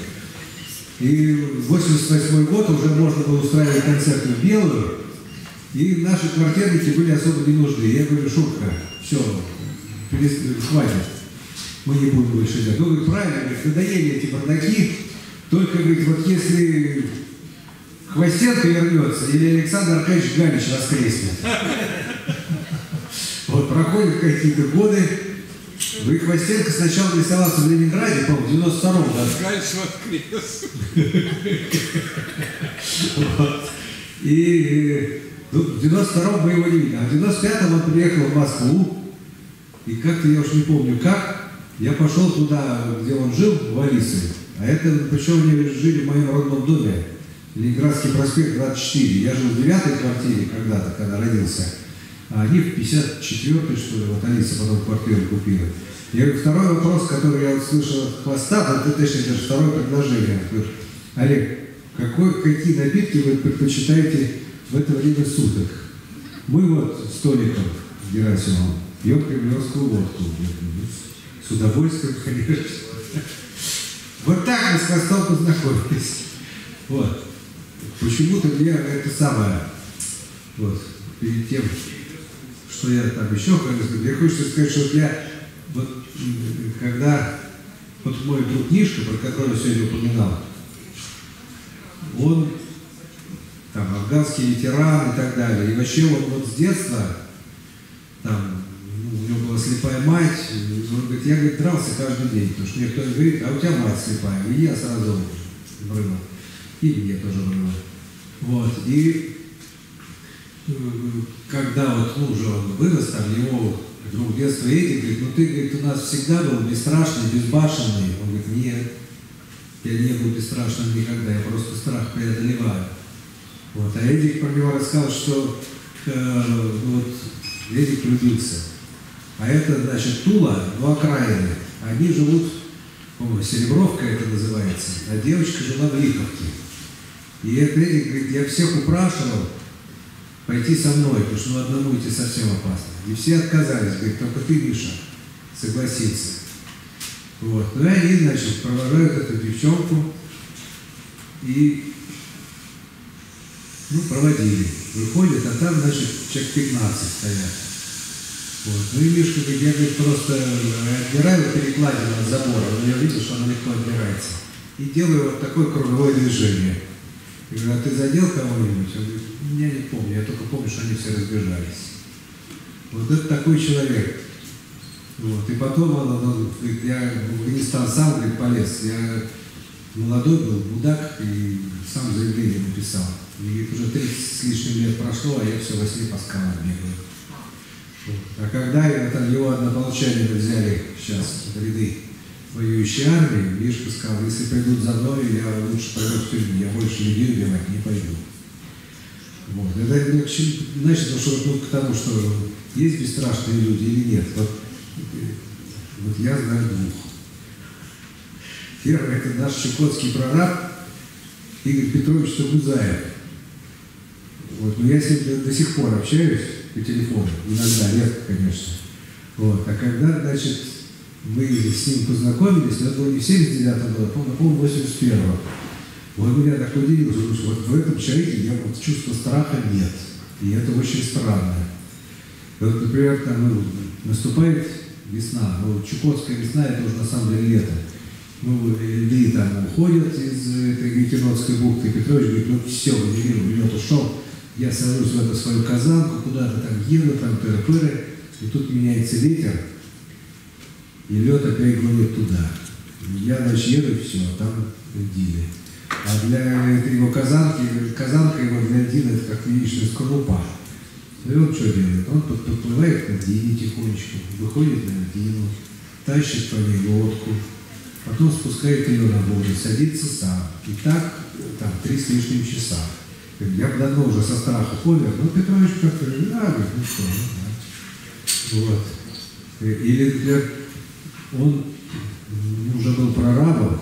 И в 88 год уже можно было устраивать концерты в белую, и наши квартирники были особо не нужны. Я говорю, Шурка, все, хватит, мы не будем больше делать. Он говорит, правильно, говорит, надоели эти бардаки, только, говорит, вот если Хвостенко вернется или Александр Аркадьевич Галич воскреснет. Вот проходят какие-то годы, вы Хвостенко сначала рисовался в Ленинграде, по-моему, в 92 году. Дальше воскрес. И ну, в 92-м мы его не видели, а в 95-м он приехал в Москву, и как-то я уж не помню как, я пошел туда, где он жил, в Алисы. А это, причем они жили в моем родном доме, Ленинградский проспект 24. Я жил в девятой квартире когда-то, когда родился. А они в 54-й, что ли, вот Алиса потом квартиру купила. Я говорю, второй вопрос, который я вот слышал от хвоста, это точнее даже второе предложение. Я говорю, Олег, какой, какие напитки вы предпочитаете в это время суток? Мы вот с Толиком Герасимовым пьем кремлевскую водку. Я говорю, «Ну, С удовольствием, конечно. Вот так мы с Хвостом познакомились. Вот. Почему-то мне это самое, вот, перед тем, что я там еще хочу, мне хочется сказать, что вот я, вот, когда, вот мой друг Мишка, про которого сегодня упоминал, он там афганский ветеран и так далее. И вообще он вот с детства, там, ну, у него была слепая мать, он говорит, я говорит, дрался каждый день, потому что мне кто-то говорит, а у тебя мать слепая, и я сразу врыла. И мне тоже врыла. Вот, и э, когда вот ну, уже он вырос, там его друг детства Эдик говорит, ну ты, говорит, у нас всегда был бесстрашный, безбашенный. Он говорит, нет, я не был бесстрашным никогда, я просто страх преодолеваю. Вот. А Эдик про него рассказал, что э, вот Эдик влюбился. А это, значит, Тула, два окраины. Они живут, по-моему, Серебровка это называется, а девочка жила в Липовке. И это Эдик говорит, я всех упрашивал пойти со мной, потому что ну, одному идти совсем опасно. И все отказались, говорит, только ты, Миша, согласился. Вот. Ну и они, значит, провожают эту девчонку и ну, проводили. Выходят, а там, значит, человек 15 стоят. Вот. Ну и Мишка говорит, я говорит, просто отбираю перекладину от забора, но я видел, что она легко отбирается. И делаю вот такое круговое движение. Я говорю, а ты задел кого-нибудь? Он говорит, я не помню, я только помню, что они все разбежались. Вот это такой человек. Вот. И потом он, он, он говорит, я в Афганистан сам говорит, полез. Я молодой был, будак, и сам заявление написал. И уже 30 с лишним лет прошло, а я все во сне по скалам бегаю. А когда там, его однополчанина взяли сейчас в ряды воюющей армии, Мишка сказал, если придут за мной, я лучше пойду в тюрьму, я больше людей убивать не пойду. Вот. Это чему- значит, что ну, к тому, что есть бесстрашные люди или нет. Вот, вот я знаю двух. Первый это наш чукотский прораб Игорь Петрович Сагузаев. Вот, но я с ним до, сих пор общаюсь по телефону, иногда, редко, конечно. Вот, а когда, значит, мы с ним познакомились, это было не в 79 году, а по-моему, по 81 Он меня так удивил, что вот в этом человеке я вот чувства страха нет. И это очень странно. Вот, например, там ну, наступает весна, ну, Чукотская весна, это уже на самом деле лето. Ну, льды там уходят из этой Гекинотской бухты, Петрович говорит, ну все, лед ушел, я сажусь в эту свою казанку, куда-то там еду, там пыры-пыры, и тут меняется ветер, и лед опять гонит туда. Я, значит, еду, и все, а там льдины. А для этой его казанки, казанка его для льдин, это как яичная скорлупа. И он что делает? Он подплывает к льдине тихонечко, выходит на льдину, тащит по ней лодку, потом спускает ее на воду, садится сам. И так там три с лишним часа. Я бы давно уже со страха помер, но Петрович как-то, да, говорит, ну что, ну, да. Вот. Или для... он уже был прорабом,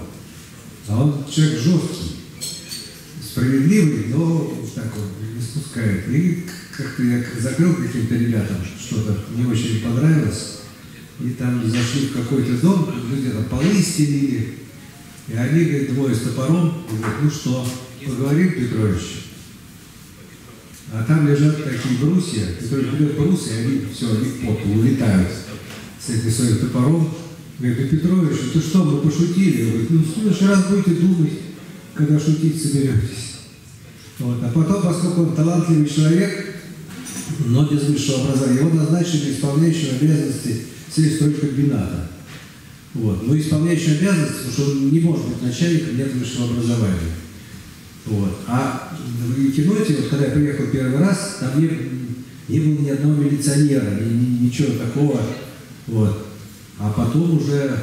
а он человек жесткий, справедливый, но так он не спускает. И как-то я закрыл каким-то ребятам, что-то не очень понравилось, и там зашли в какой-то дом, люди там полы стелили, и они, говорит, двое с топором, говорят, ну что, поговорим, Петрович? А там лежат такие брусья, которые берет брусья, и они все, они в поту улетают с этим своим топором. Говорит, Петрович, ты что, мы пошутили? Он говорит, ну, в следующий раз будете думать, когда шутить соберетесь. Вот. А потом, поскольку он талантливый человек, но без высшего образования, его назначили исполняющим обязанности сельстройкомбината. Вот. Но исполняющий обязанности, потому что он не может быть начальником, нет высшего образования. Вот. А в Киноте, вот, когда я приехал первый раз, там не, не было ни одного милиционера, ни, ни, ничего такого. Вот. А потом уже,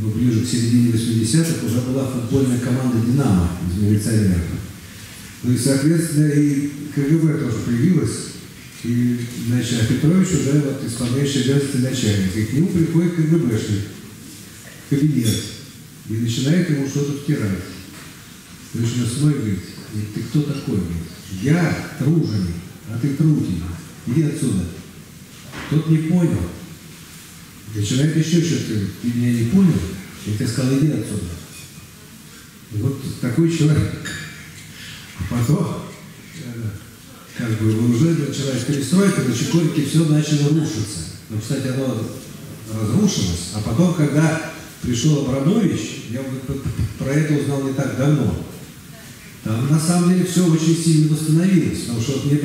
ну, ближе к середине 80-х, уже была футбольная команда «Динамо» из милиционеров. Ну и, соответственно, и КГБ тоже появилась. И, значит, а Петрович уже вот исполняющий обязанности начальника. И к нему приходит КГБшник в кабинет и начинает ему что-то втирать. Кришна свой говорит, ты кто такой? Я труженик, а ты трудник. Иди отсюда. Тот не понял. Начинает еще что-то, ты меня не понял? И ты сказал, иди отсюда. И вот такой человек. А потом, как бы уже началась перестройка, на Чекорике все начало рушиться. Но, кстати, оно разрушилось. А потом, когда пришел Абрамович, я про это узнал не так давно, на самом деле все очень сильно восстановилось, потому что вот мне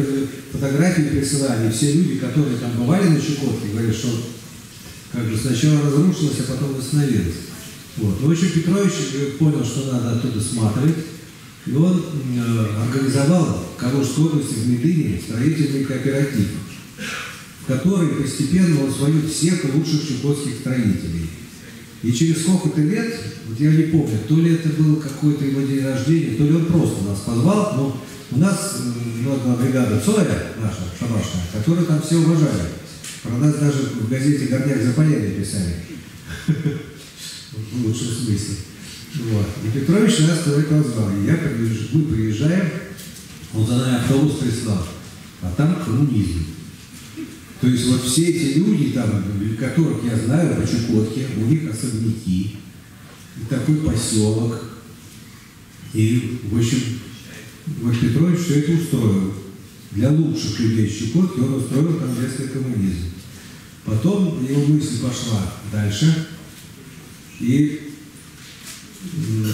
фотографии присылали, все люди, которые там бывали на Чукотке, говорят, что как бы сначала разрушилось, а потом восстановилось. Вот. Но в общем, Петрович понял, что надо оттуда сматывать, и он э, организовал в Калужской области в Медыне строительный кооператив, в который постепенно он сводит всех лучших чукотских строителей. И через сколько-то лет, вот я не помню, то ли это был какой-то его день рождения, то ли он просто нас позвал, но у нас была ну, бригада Цоя, наша, шабашная, которую там все уважали. Про нас даже в газете «Горняк Заполярье» писали. В лучшем смысле. Вот. И Петрович нас туда позвал. И я, мы приезжаем, он за нами автобус прислал, а там коммунизм. То есть вот все эти люди, там, которых я знаю по Чукотке, у них особняки, и такой поселок. И, в общем, вот Петрович все это устроил. Для лучших людей Чукотки он устроил там детский коммунизм. Потом его мысль пошла дальше, и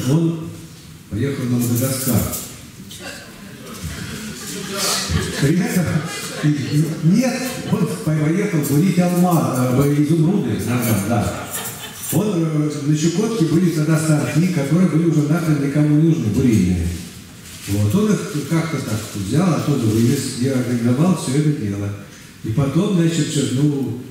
он поехал на Мадагаскар. При этом нет, он поехал бурить алма, э, изумруды, да. Он, э, на Чукотке были тогда станки, которые были уже нахрен никому не нужны, бурильные. Вот, он их как-то так взял, оттуда вывез, и организовал все это дело. И потом, значит, ну,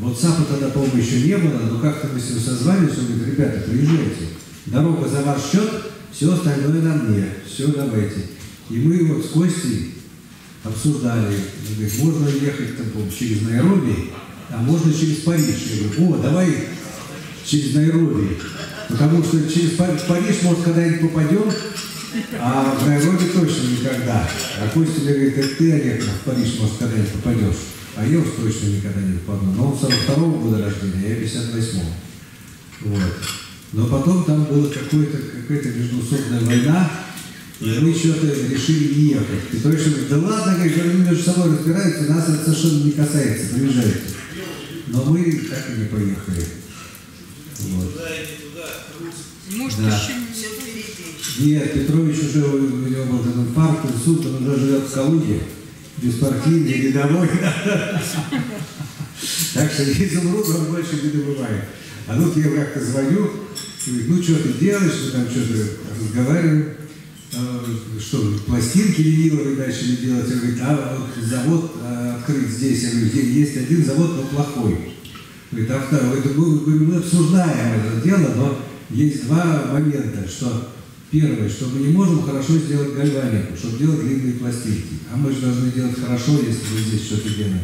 вот САПа тогда, по-моему, еще не было, но как-то мы с ним созвались, он говорит, ребята, приезжайте, дорога за ваш счет, все остальное на мне, все давайте. И мы вот с Костей обсуждали, говорит, можно ехать там, через Найроби, а можно через Париж. Я говорю, о, давай через Найроби. Потому что через Париж, может, когда-нибудь попадем, А в Найроби точно никогда. А Костя мне говорит, это ты, Олег, в Париж, может, когда-нибудь попадешь. А я уж точно никогда не попаду. Но он 42 года рождения, а я 58 Вот. Но потом там была какая-то какая междуусобная война, и мы что-то решили не ехать. И точно да ладно, говорит, они между собой разбираются, нас это совершенно не касается, приезжайте. Но мы так и не поехали. Вот. Может, Да. еще не... Нет, Петрович уже, у него был этот инфаркт, инсульт, он уже живет в Калуге, беспартийный, рядовой. Так что умрут, он больше не добывает. А ну я как-то звоню, говорит, ну что ты делаешь, мы там что-то разговариваем, «А, что, пластинки виниловые начали делать, он говорит, а вот завод а, открыт здесь, я говорю, «Где есть один завод, но плохой. Говорит, а второй, это мы- мы обсуждаем это дело, но есть два момента, что первое, что мы не можем хорошо сделать гальванику, чтобы делать длинные пластинки, а мы же должны делать хорошо, если мы здесь что-то делаем.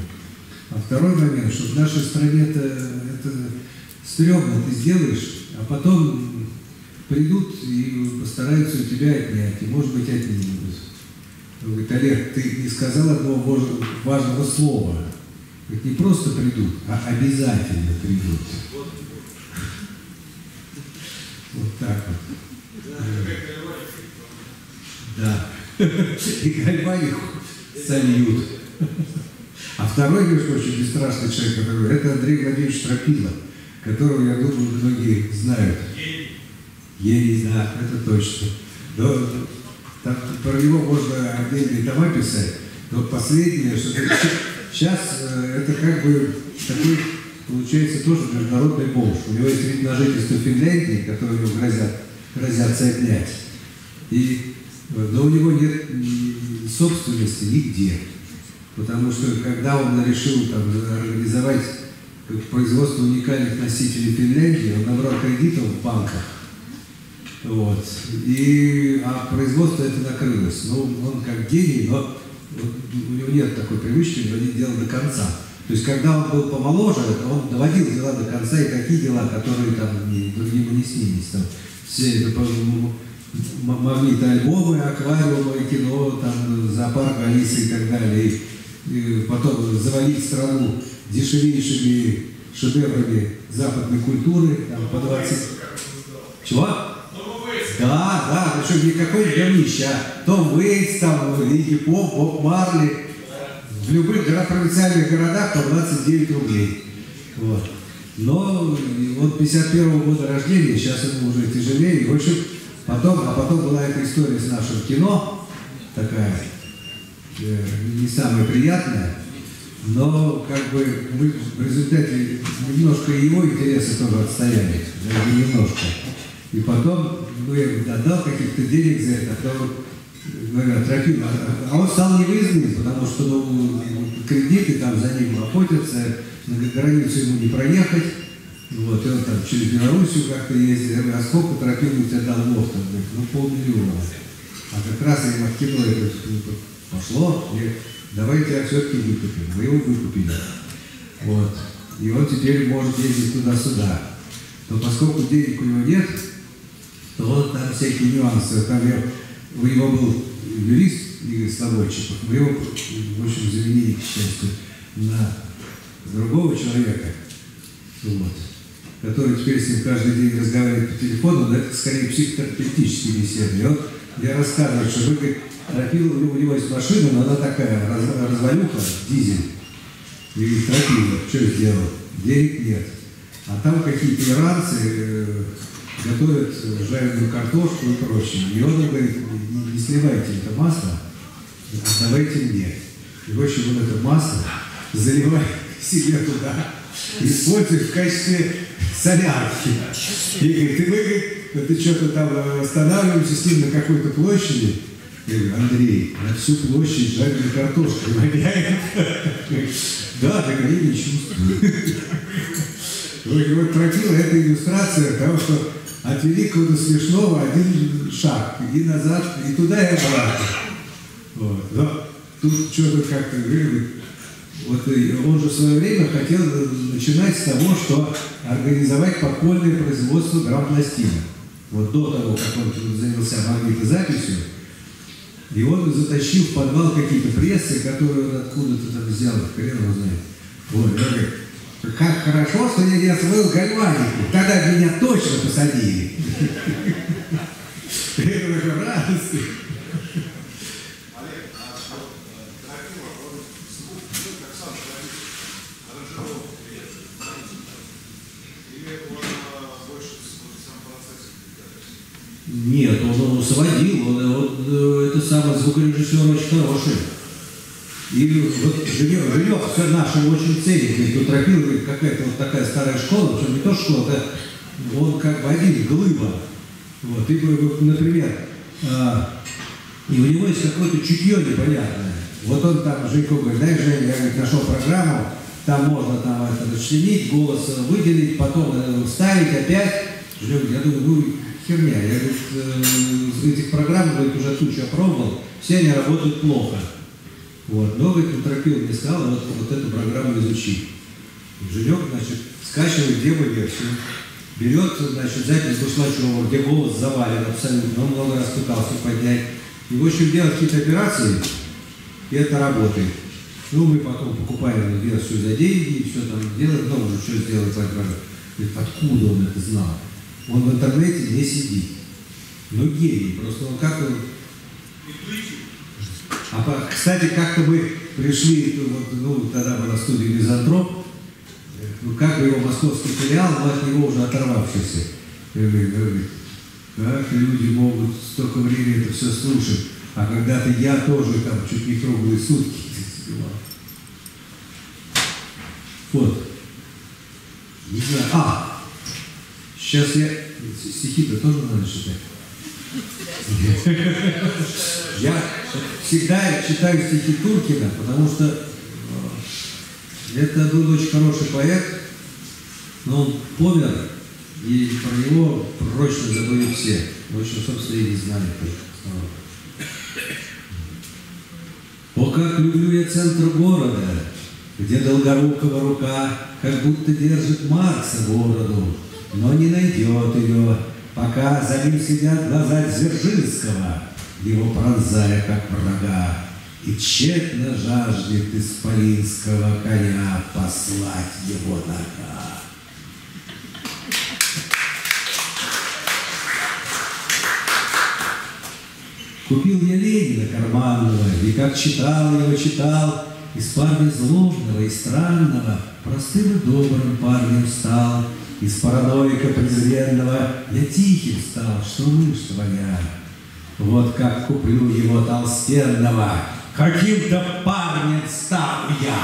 А второй момент, что в нашей стране это, это стрёмно, ты сделаешь, а потом придут и постараются у тебя отнять, и, может быть, отнимут. Говорит, Олег, ты не сказал одного важного слова. Говорит, не просто придут, а обязательно придут. Вот так вот. Да. И гальванику сольют. А второй, между прочим, бесстрашный человек, который, это Андрей Владимирович Тропила, которого, я думаю, многие знают. Да, это точно. Но, там, про него можно отдельные тома писать, но последнее, что сейчас э, это как бы такой, получается, тоже международный бомж. У него есть вид на жительство Финляндии, который ему грозят, грозятся отнять. И, э, но у него нет собственности нигде. Потому что когда он решил там, организовать производство уникальных носителей Финляндии, он набрал кредитов в банках. Вот. И, а производство это накрылось. Ну, он как гений, но у него нет такой привычки доводить дело до конца. То есть, когда он был помоложе, он доводил дела до конца, и такие дела, которые там не- другим не снились. Там, все это, магниты альбомы, аквариумы, кино, там, зоопарк Алисы и так далее. И, и потом завалить страну дешевейшими шедеврами западной культуры, там, по 20... Чего? Да, да, причем какой-нибудь говнище, а Том Уэйтс, там, Лиги Поп, Боб Марли. В любых горо- провинциальных городах по 29 рублей. Вот. Но он 51 года рождения, сейчас ему уже тяжелее. И, в общем, потом, а потом была эта история с нашим кино, такая, э, не самая приятная, но как бы мы в результате немножко его интересы тоже отстояли, немножко. И потом ну, я отдал каких-то денег за это, а то говорят, Трофим, а- он стал невыездным, потому что ну, кредиты там за ним охотятся, на границу ему не проехать. Вот, и он там через Белоруссию как-то ездил. Я говорю, а сколько Трофим тебе дал? Он говорит, ну полмиллиона. А как раз в кино это пошло, и давайте я все-таки выкупим. Мы его выкупили. Вот. И он теперь может ездить туда-сюда. Но поскольку денег у него нет, то вот там всякие нюансы. Там я, у него был юрист Игорь Слободчиков, мы его, в общем, заменили, к счастью, на другого человека, вот, который теперь с ним каждый день разговаривает по телефону, но это скорее психотерапевтические беседы. Вот я рассказываю, что вы, говорит, Тропила, у него есть машина, но она такая, раз, развалюха, дизель. И Тропила, что сделал? Денег нет. А там какие-то иранцы э, готовят жареную картошку и прочее. И он говорит, не, не сливайте это масло, отдавайте мне. И, в общем, он это масло заливает себе туда, использует в качестве солярки. И говорит, и мы, говорит, ты что-то там останавливаемся с ним на какой-то площади. Я говорю, Андрей, на всю площадь жареной картошкой воняет. Да, так я не чувствую. Вот, вот это иллюстрация того, что от великого до смешного один шаг, и назад, и туда, и обратно. Вот. Но тут что-то как-то вот он же в свое время хотел начинать с того, что организовать подпольное производство грампластинок. вот до того, как он занялся магнитозаписью, и он затащил в подвал какие-то прессы, которые он откуда-то там взял, хрен его знает. Вот, он говорит, как хорошо, что я не освоил гальванику, тогда меня точно посадили. Это уже радость. Нет, он, он сводил, он, он, э, это самый звукорежиссер очень хороший. И вот Женек, Женек все наши очень ценит, у Тропила, говорит, какая-то вот такая старая школа, причем не то школа, это он как бы один, глыба. Вот, и, например, а, и у него есть какое-то чутье непонятное. Вот он там, Женьку говорит, дай, Женя, я говорит, нашел программу, там можно там это расчленить, голос выделить, потом э, вставить опять. Женя я думаю, ну, херня. Я говорит, э, этих программ, говорит, уже тучу опробовал, все они работают плохо. Вот. Но, говорит, Утропил мне сказал, вот, вот эту программу изучи. Женек, значит, скачивает демо-версию, берет, значит, запись Бушлачева, где голос завален абсолютно, он много раз пытался поднять. И, в общем, делать какие-то операции, и это работает. Ну, мы потом покупаем версию за деньги, и все там делаем, ну, уже что сделать. Говорит, откуда он это знал? Он в интернете не сидит. Ну, гений, просто он как он... А, кстати, как-то мы пришли, вот, ну, тогда была студия Мизантроп, ну, как его московский филиал, но от него уже оторвавшийся. Как люди могут столько времени это все слушать, а когда-то я тоже там чуть не круглые сутки снимал. Вот. Не знаю. А, сейчас я... Стихи-то тоже надо читать. Я всегда читаю стихи Туркина, потому что э, это был очень хороший поэт, но он помер, и про него прочно забыли все. В общем, собственно, и не знали. О, как люблю я центр города, где долгорукого рука как будто держит Маркса бороду, но не найдет ее, пока за ним сидят глаза Дзержинского, его пронзая как врага. И тщетно жаждет исполинского коня послать его нога. Купил я Ленина карманного, и как читал его, читал, из парня злобного и странного простым и добрым парнем стал, из параноика презренного я тихим стал, что мышь твоя. Вот как куплю его толстенного, каким-то парнем стал я.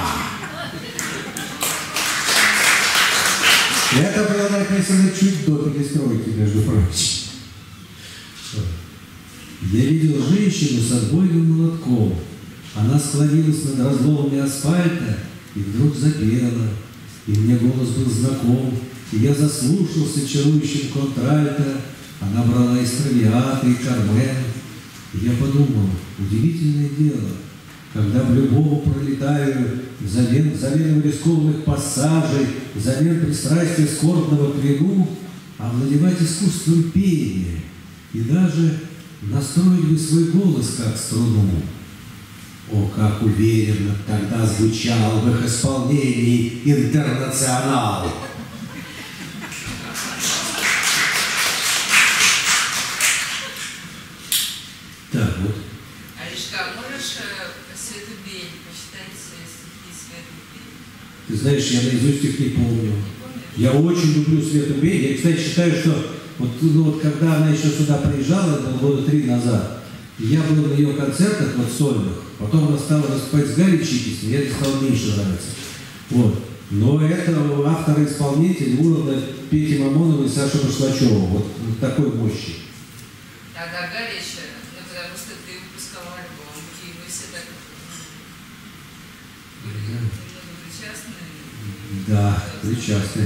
Это было написано чуть до перестройки, между прочим. Я видел женщину с отбойным молотком. Она склонилась над разломами асфальта и вдруг запела. И мне голос был знаком, и я заслушался чарующим контральто. Она брала из травиата и кармен. И я подумал, удивительное дело, когда в любого пролетаю взамен, взамен рискованных пассажей, взамен пристрастия скорбного к вину, овладевать искусством пения и даже настроить бы свой голос как струну. О, как уверенно тогда звучал в их исполнении интернационал. Так, вот. Аришка, можешь э, Свету Бень почитать э, стихи Свету Бень? Ты знаешь, я наизусть их не помню. Я очень люблю Свету Бей. Я, кстати, считаю, что вот, ну, вот когда она еще сюда приезжала, это было года три назад, и я был на ее концертах, вот сольных, потом она стала выступать с Гарри Чикис, мне это стало меньше нравиться. Вот. Но это автор-исполнитель уровня Пети Мамонова и Саши Башлачева. Вот, вот такой мощи. Тогда Галич, ну потому что ты выпускал альбом, и вы все так м, были немного причастны. Да, причастны.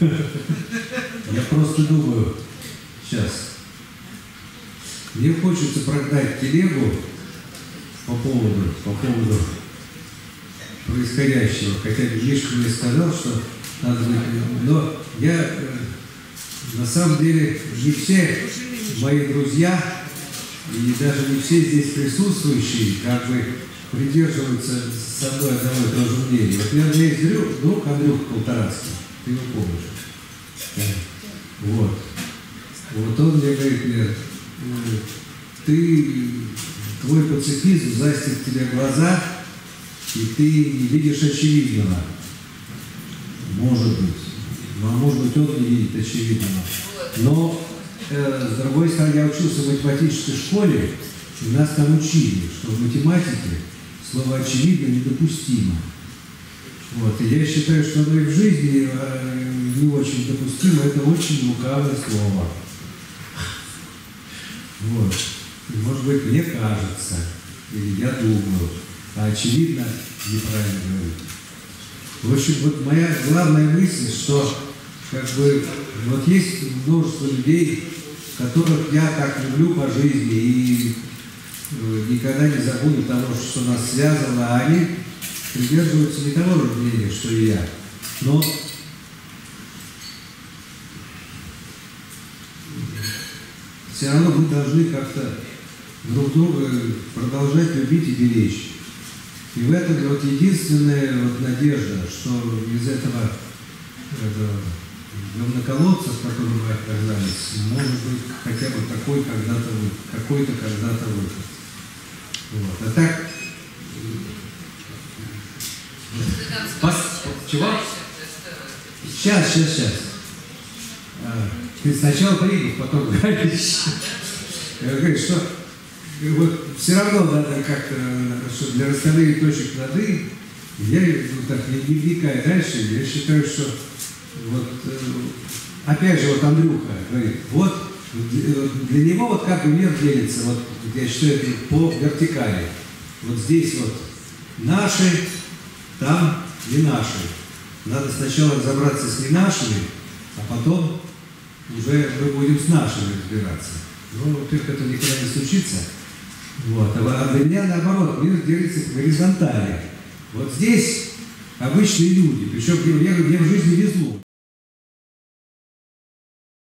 Я просто думаю, сейчас. Мне хочется продать телегу по поводу, по поводу происходящего. Хотя Мишка мне сказал, что надо. Но я э, на самом деле не все мои друзья и даже не все здесь присутствующие как бы придерживаются со мной одного и того же мнения. Вот у меня есть друг, друг Андрюха Полторацкий, ты его помнишь. Вот. Вот он мне говорит, мне, «Э, ты, твой пацифизм застит тебе глаза, и ты не видишь очевидного. Может быть. Ну, а может быть, он не видит очевидного. Но, э, с другой стороны, я учился в математической школе, и нас там учили, что в математике слово «очевидно» недопустимо. Вот. И я считаю, что оно и в жизни э, не очень допустимо, это очень лукавое слово. Вот. И, может быть, мне кажется, или я думаю, а очевидно неправильно говорю. В общем, вот моя главная мысль, что как бы вот есть множество людей, которых я так люблю по жизни и никогда не забуду того, что нас связано, а они придерживаются не того же мнения, что и я. Но все равно мы должны как-то друг друга продолжать любить и беречь. И в этом вот единственная вот надежда, что из этого, этого говноколодца, в котором мы оказались, может быть хотя бы такой когда-то какой-то когда-то выход. Вот. А так, Пос- чего? сейчас, сейчас, сейчас. А, ты сначала прыгай, потом говоришь. Я говорю, что э, вот все равно надо как-то, что для расставления точек «и», я ну, так не, не вникая дальше, я считаю, что вот, э, опять же, вот Андрюха говорит, вот э, для него вот как мир делится, вот я считаю, это по вертикали. Вот здесь вот наши, там не наши. Надо сначала разобраться с не нашими, а потом уже мы будем с нашими разбираться. Ну, во-первых, это никогда не случится. Вот. А для меня наоборот, мир делится по горизонтали. Вот здесь обычные люди, причем мне, мне в жизни везло.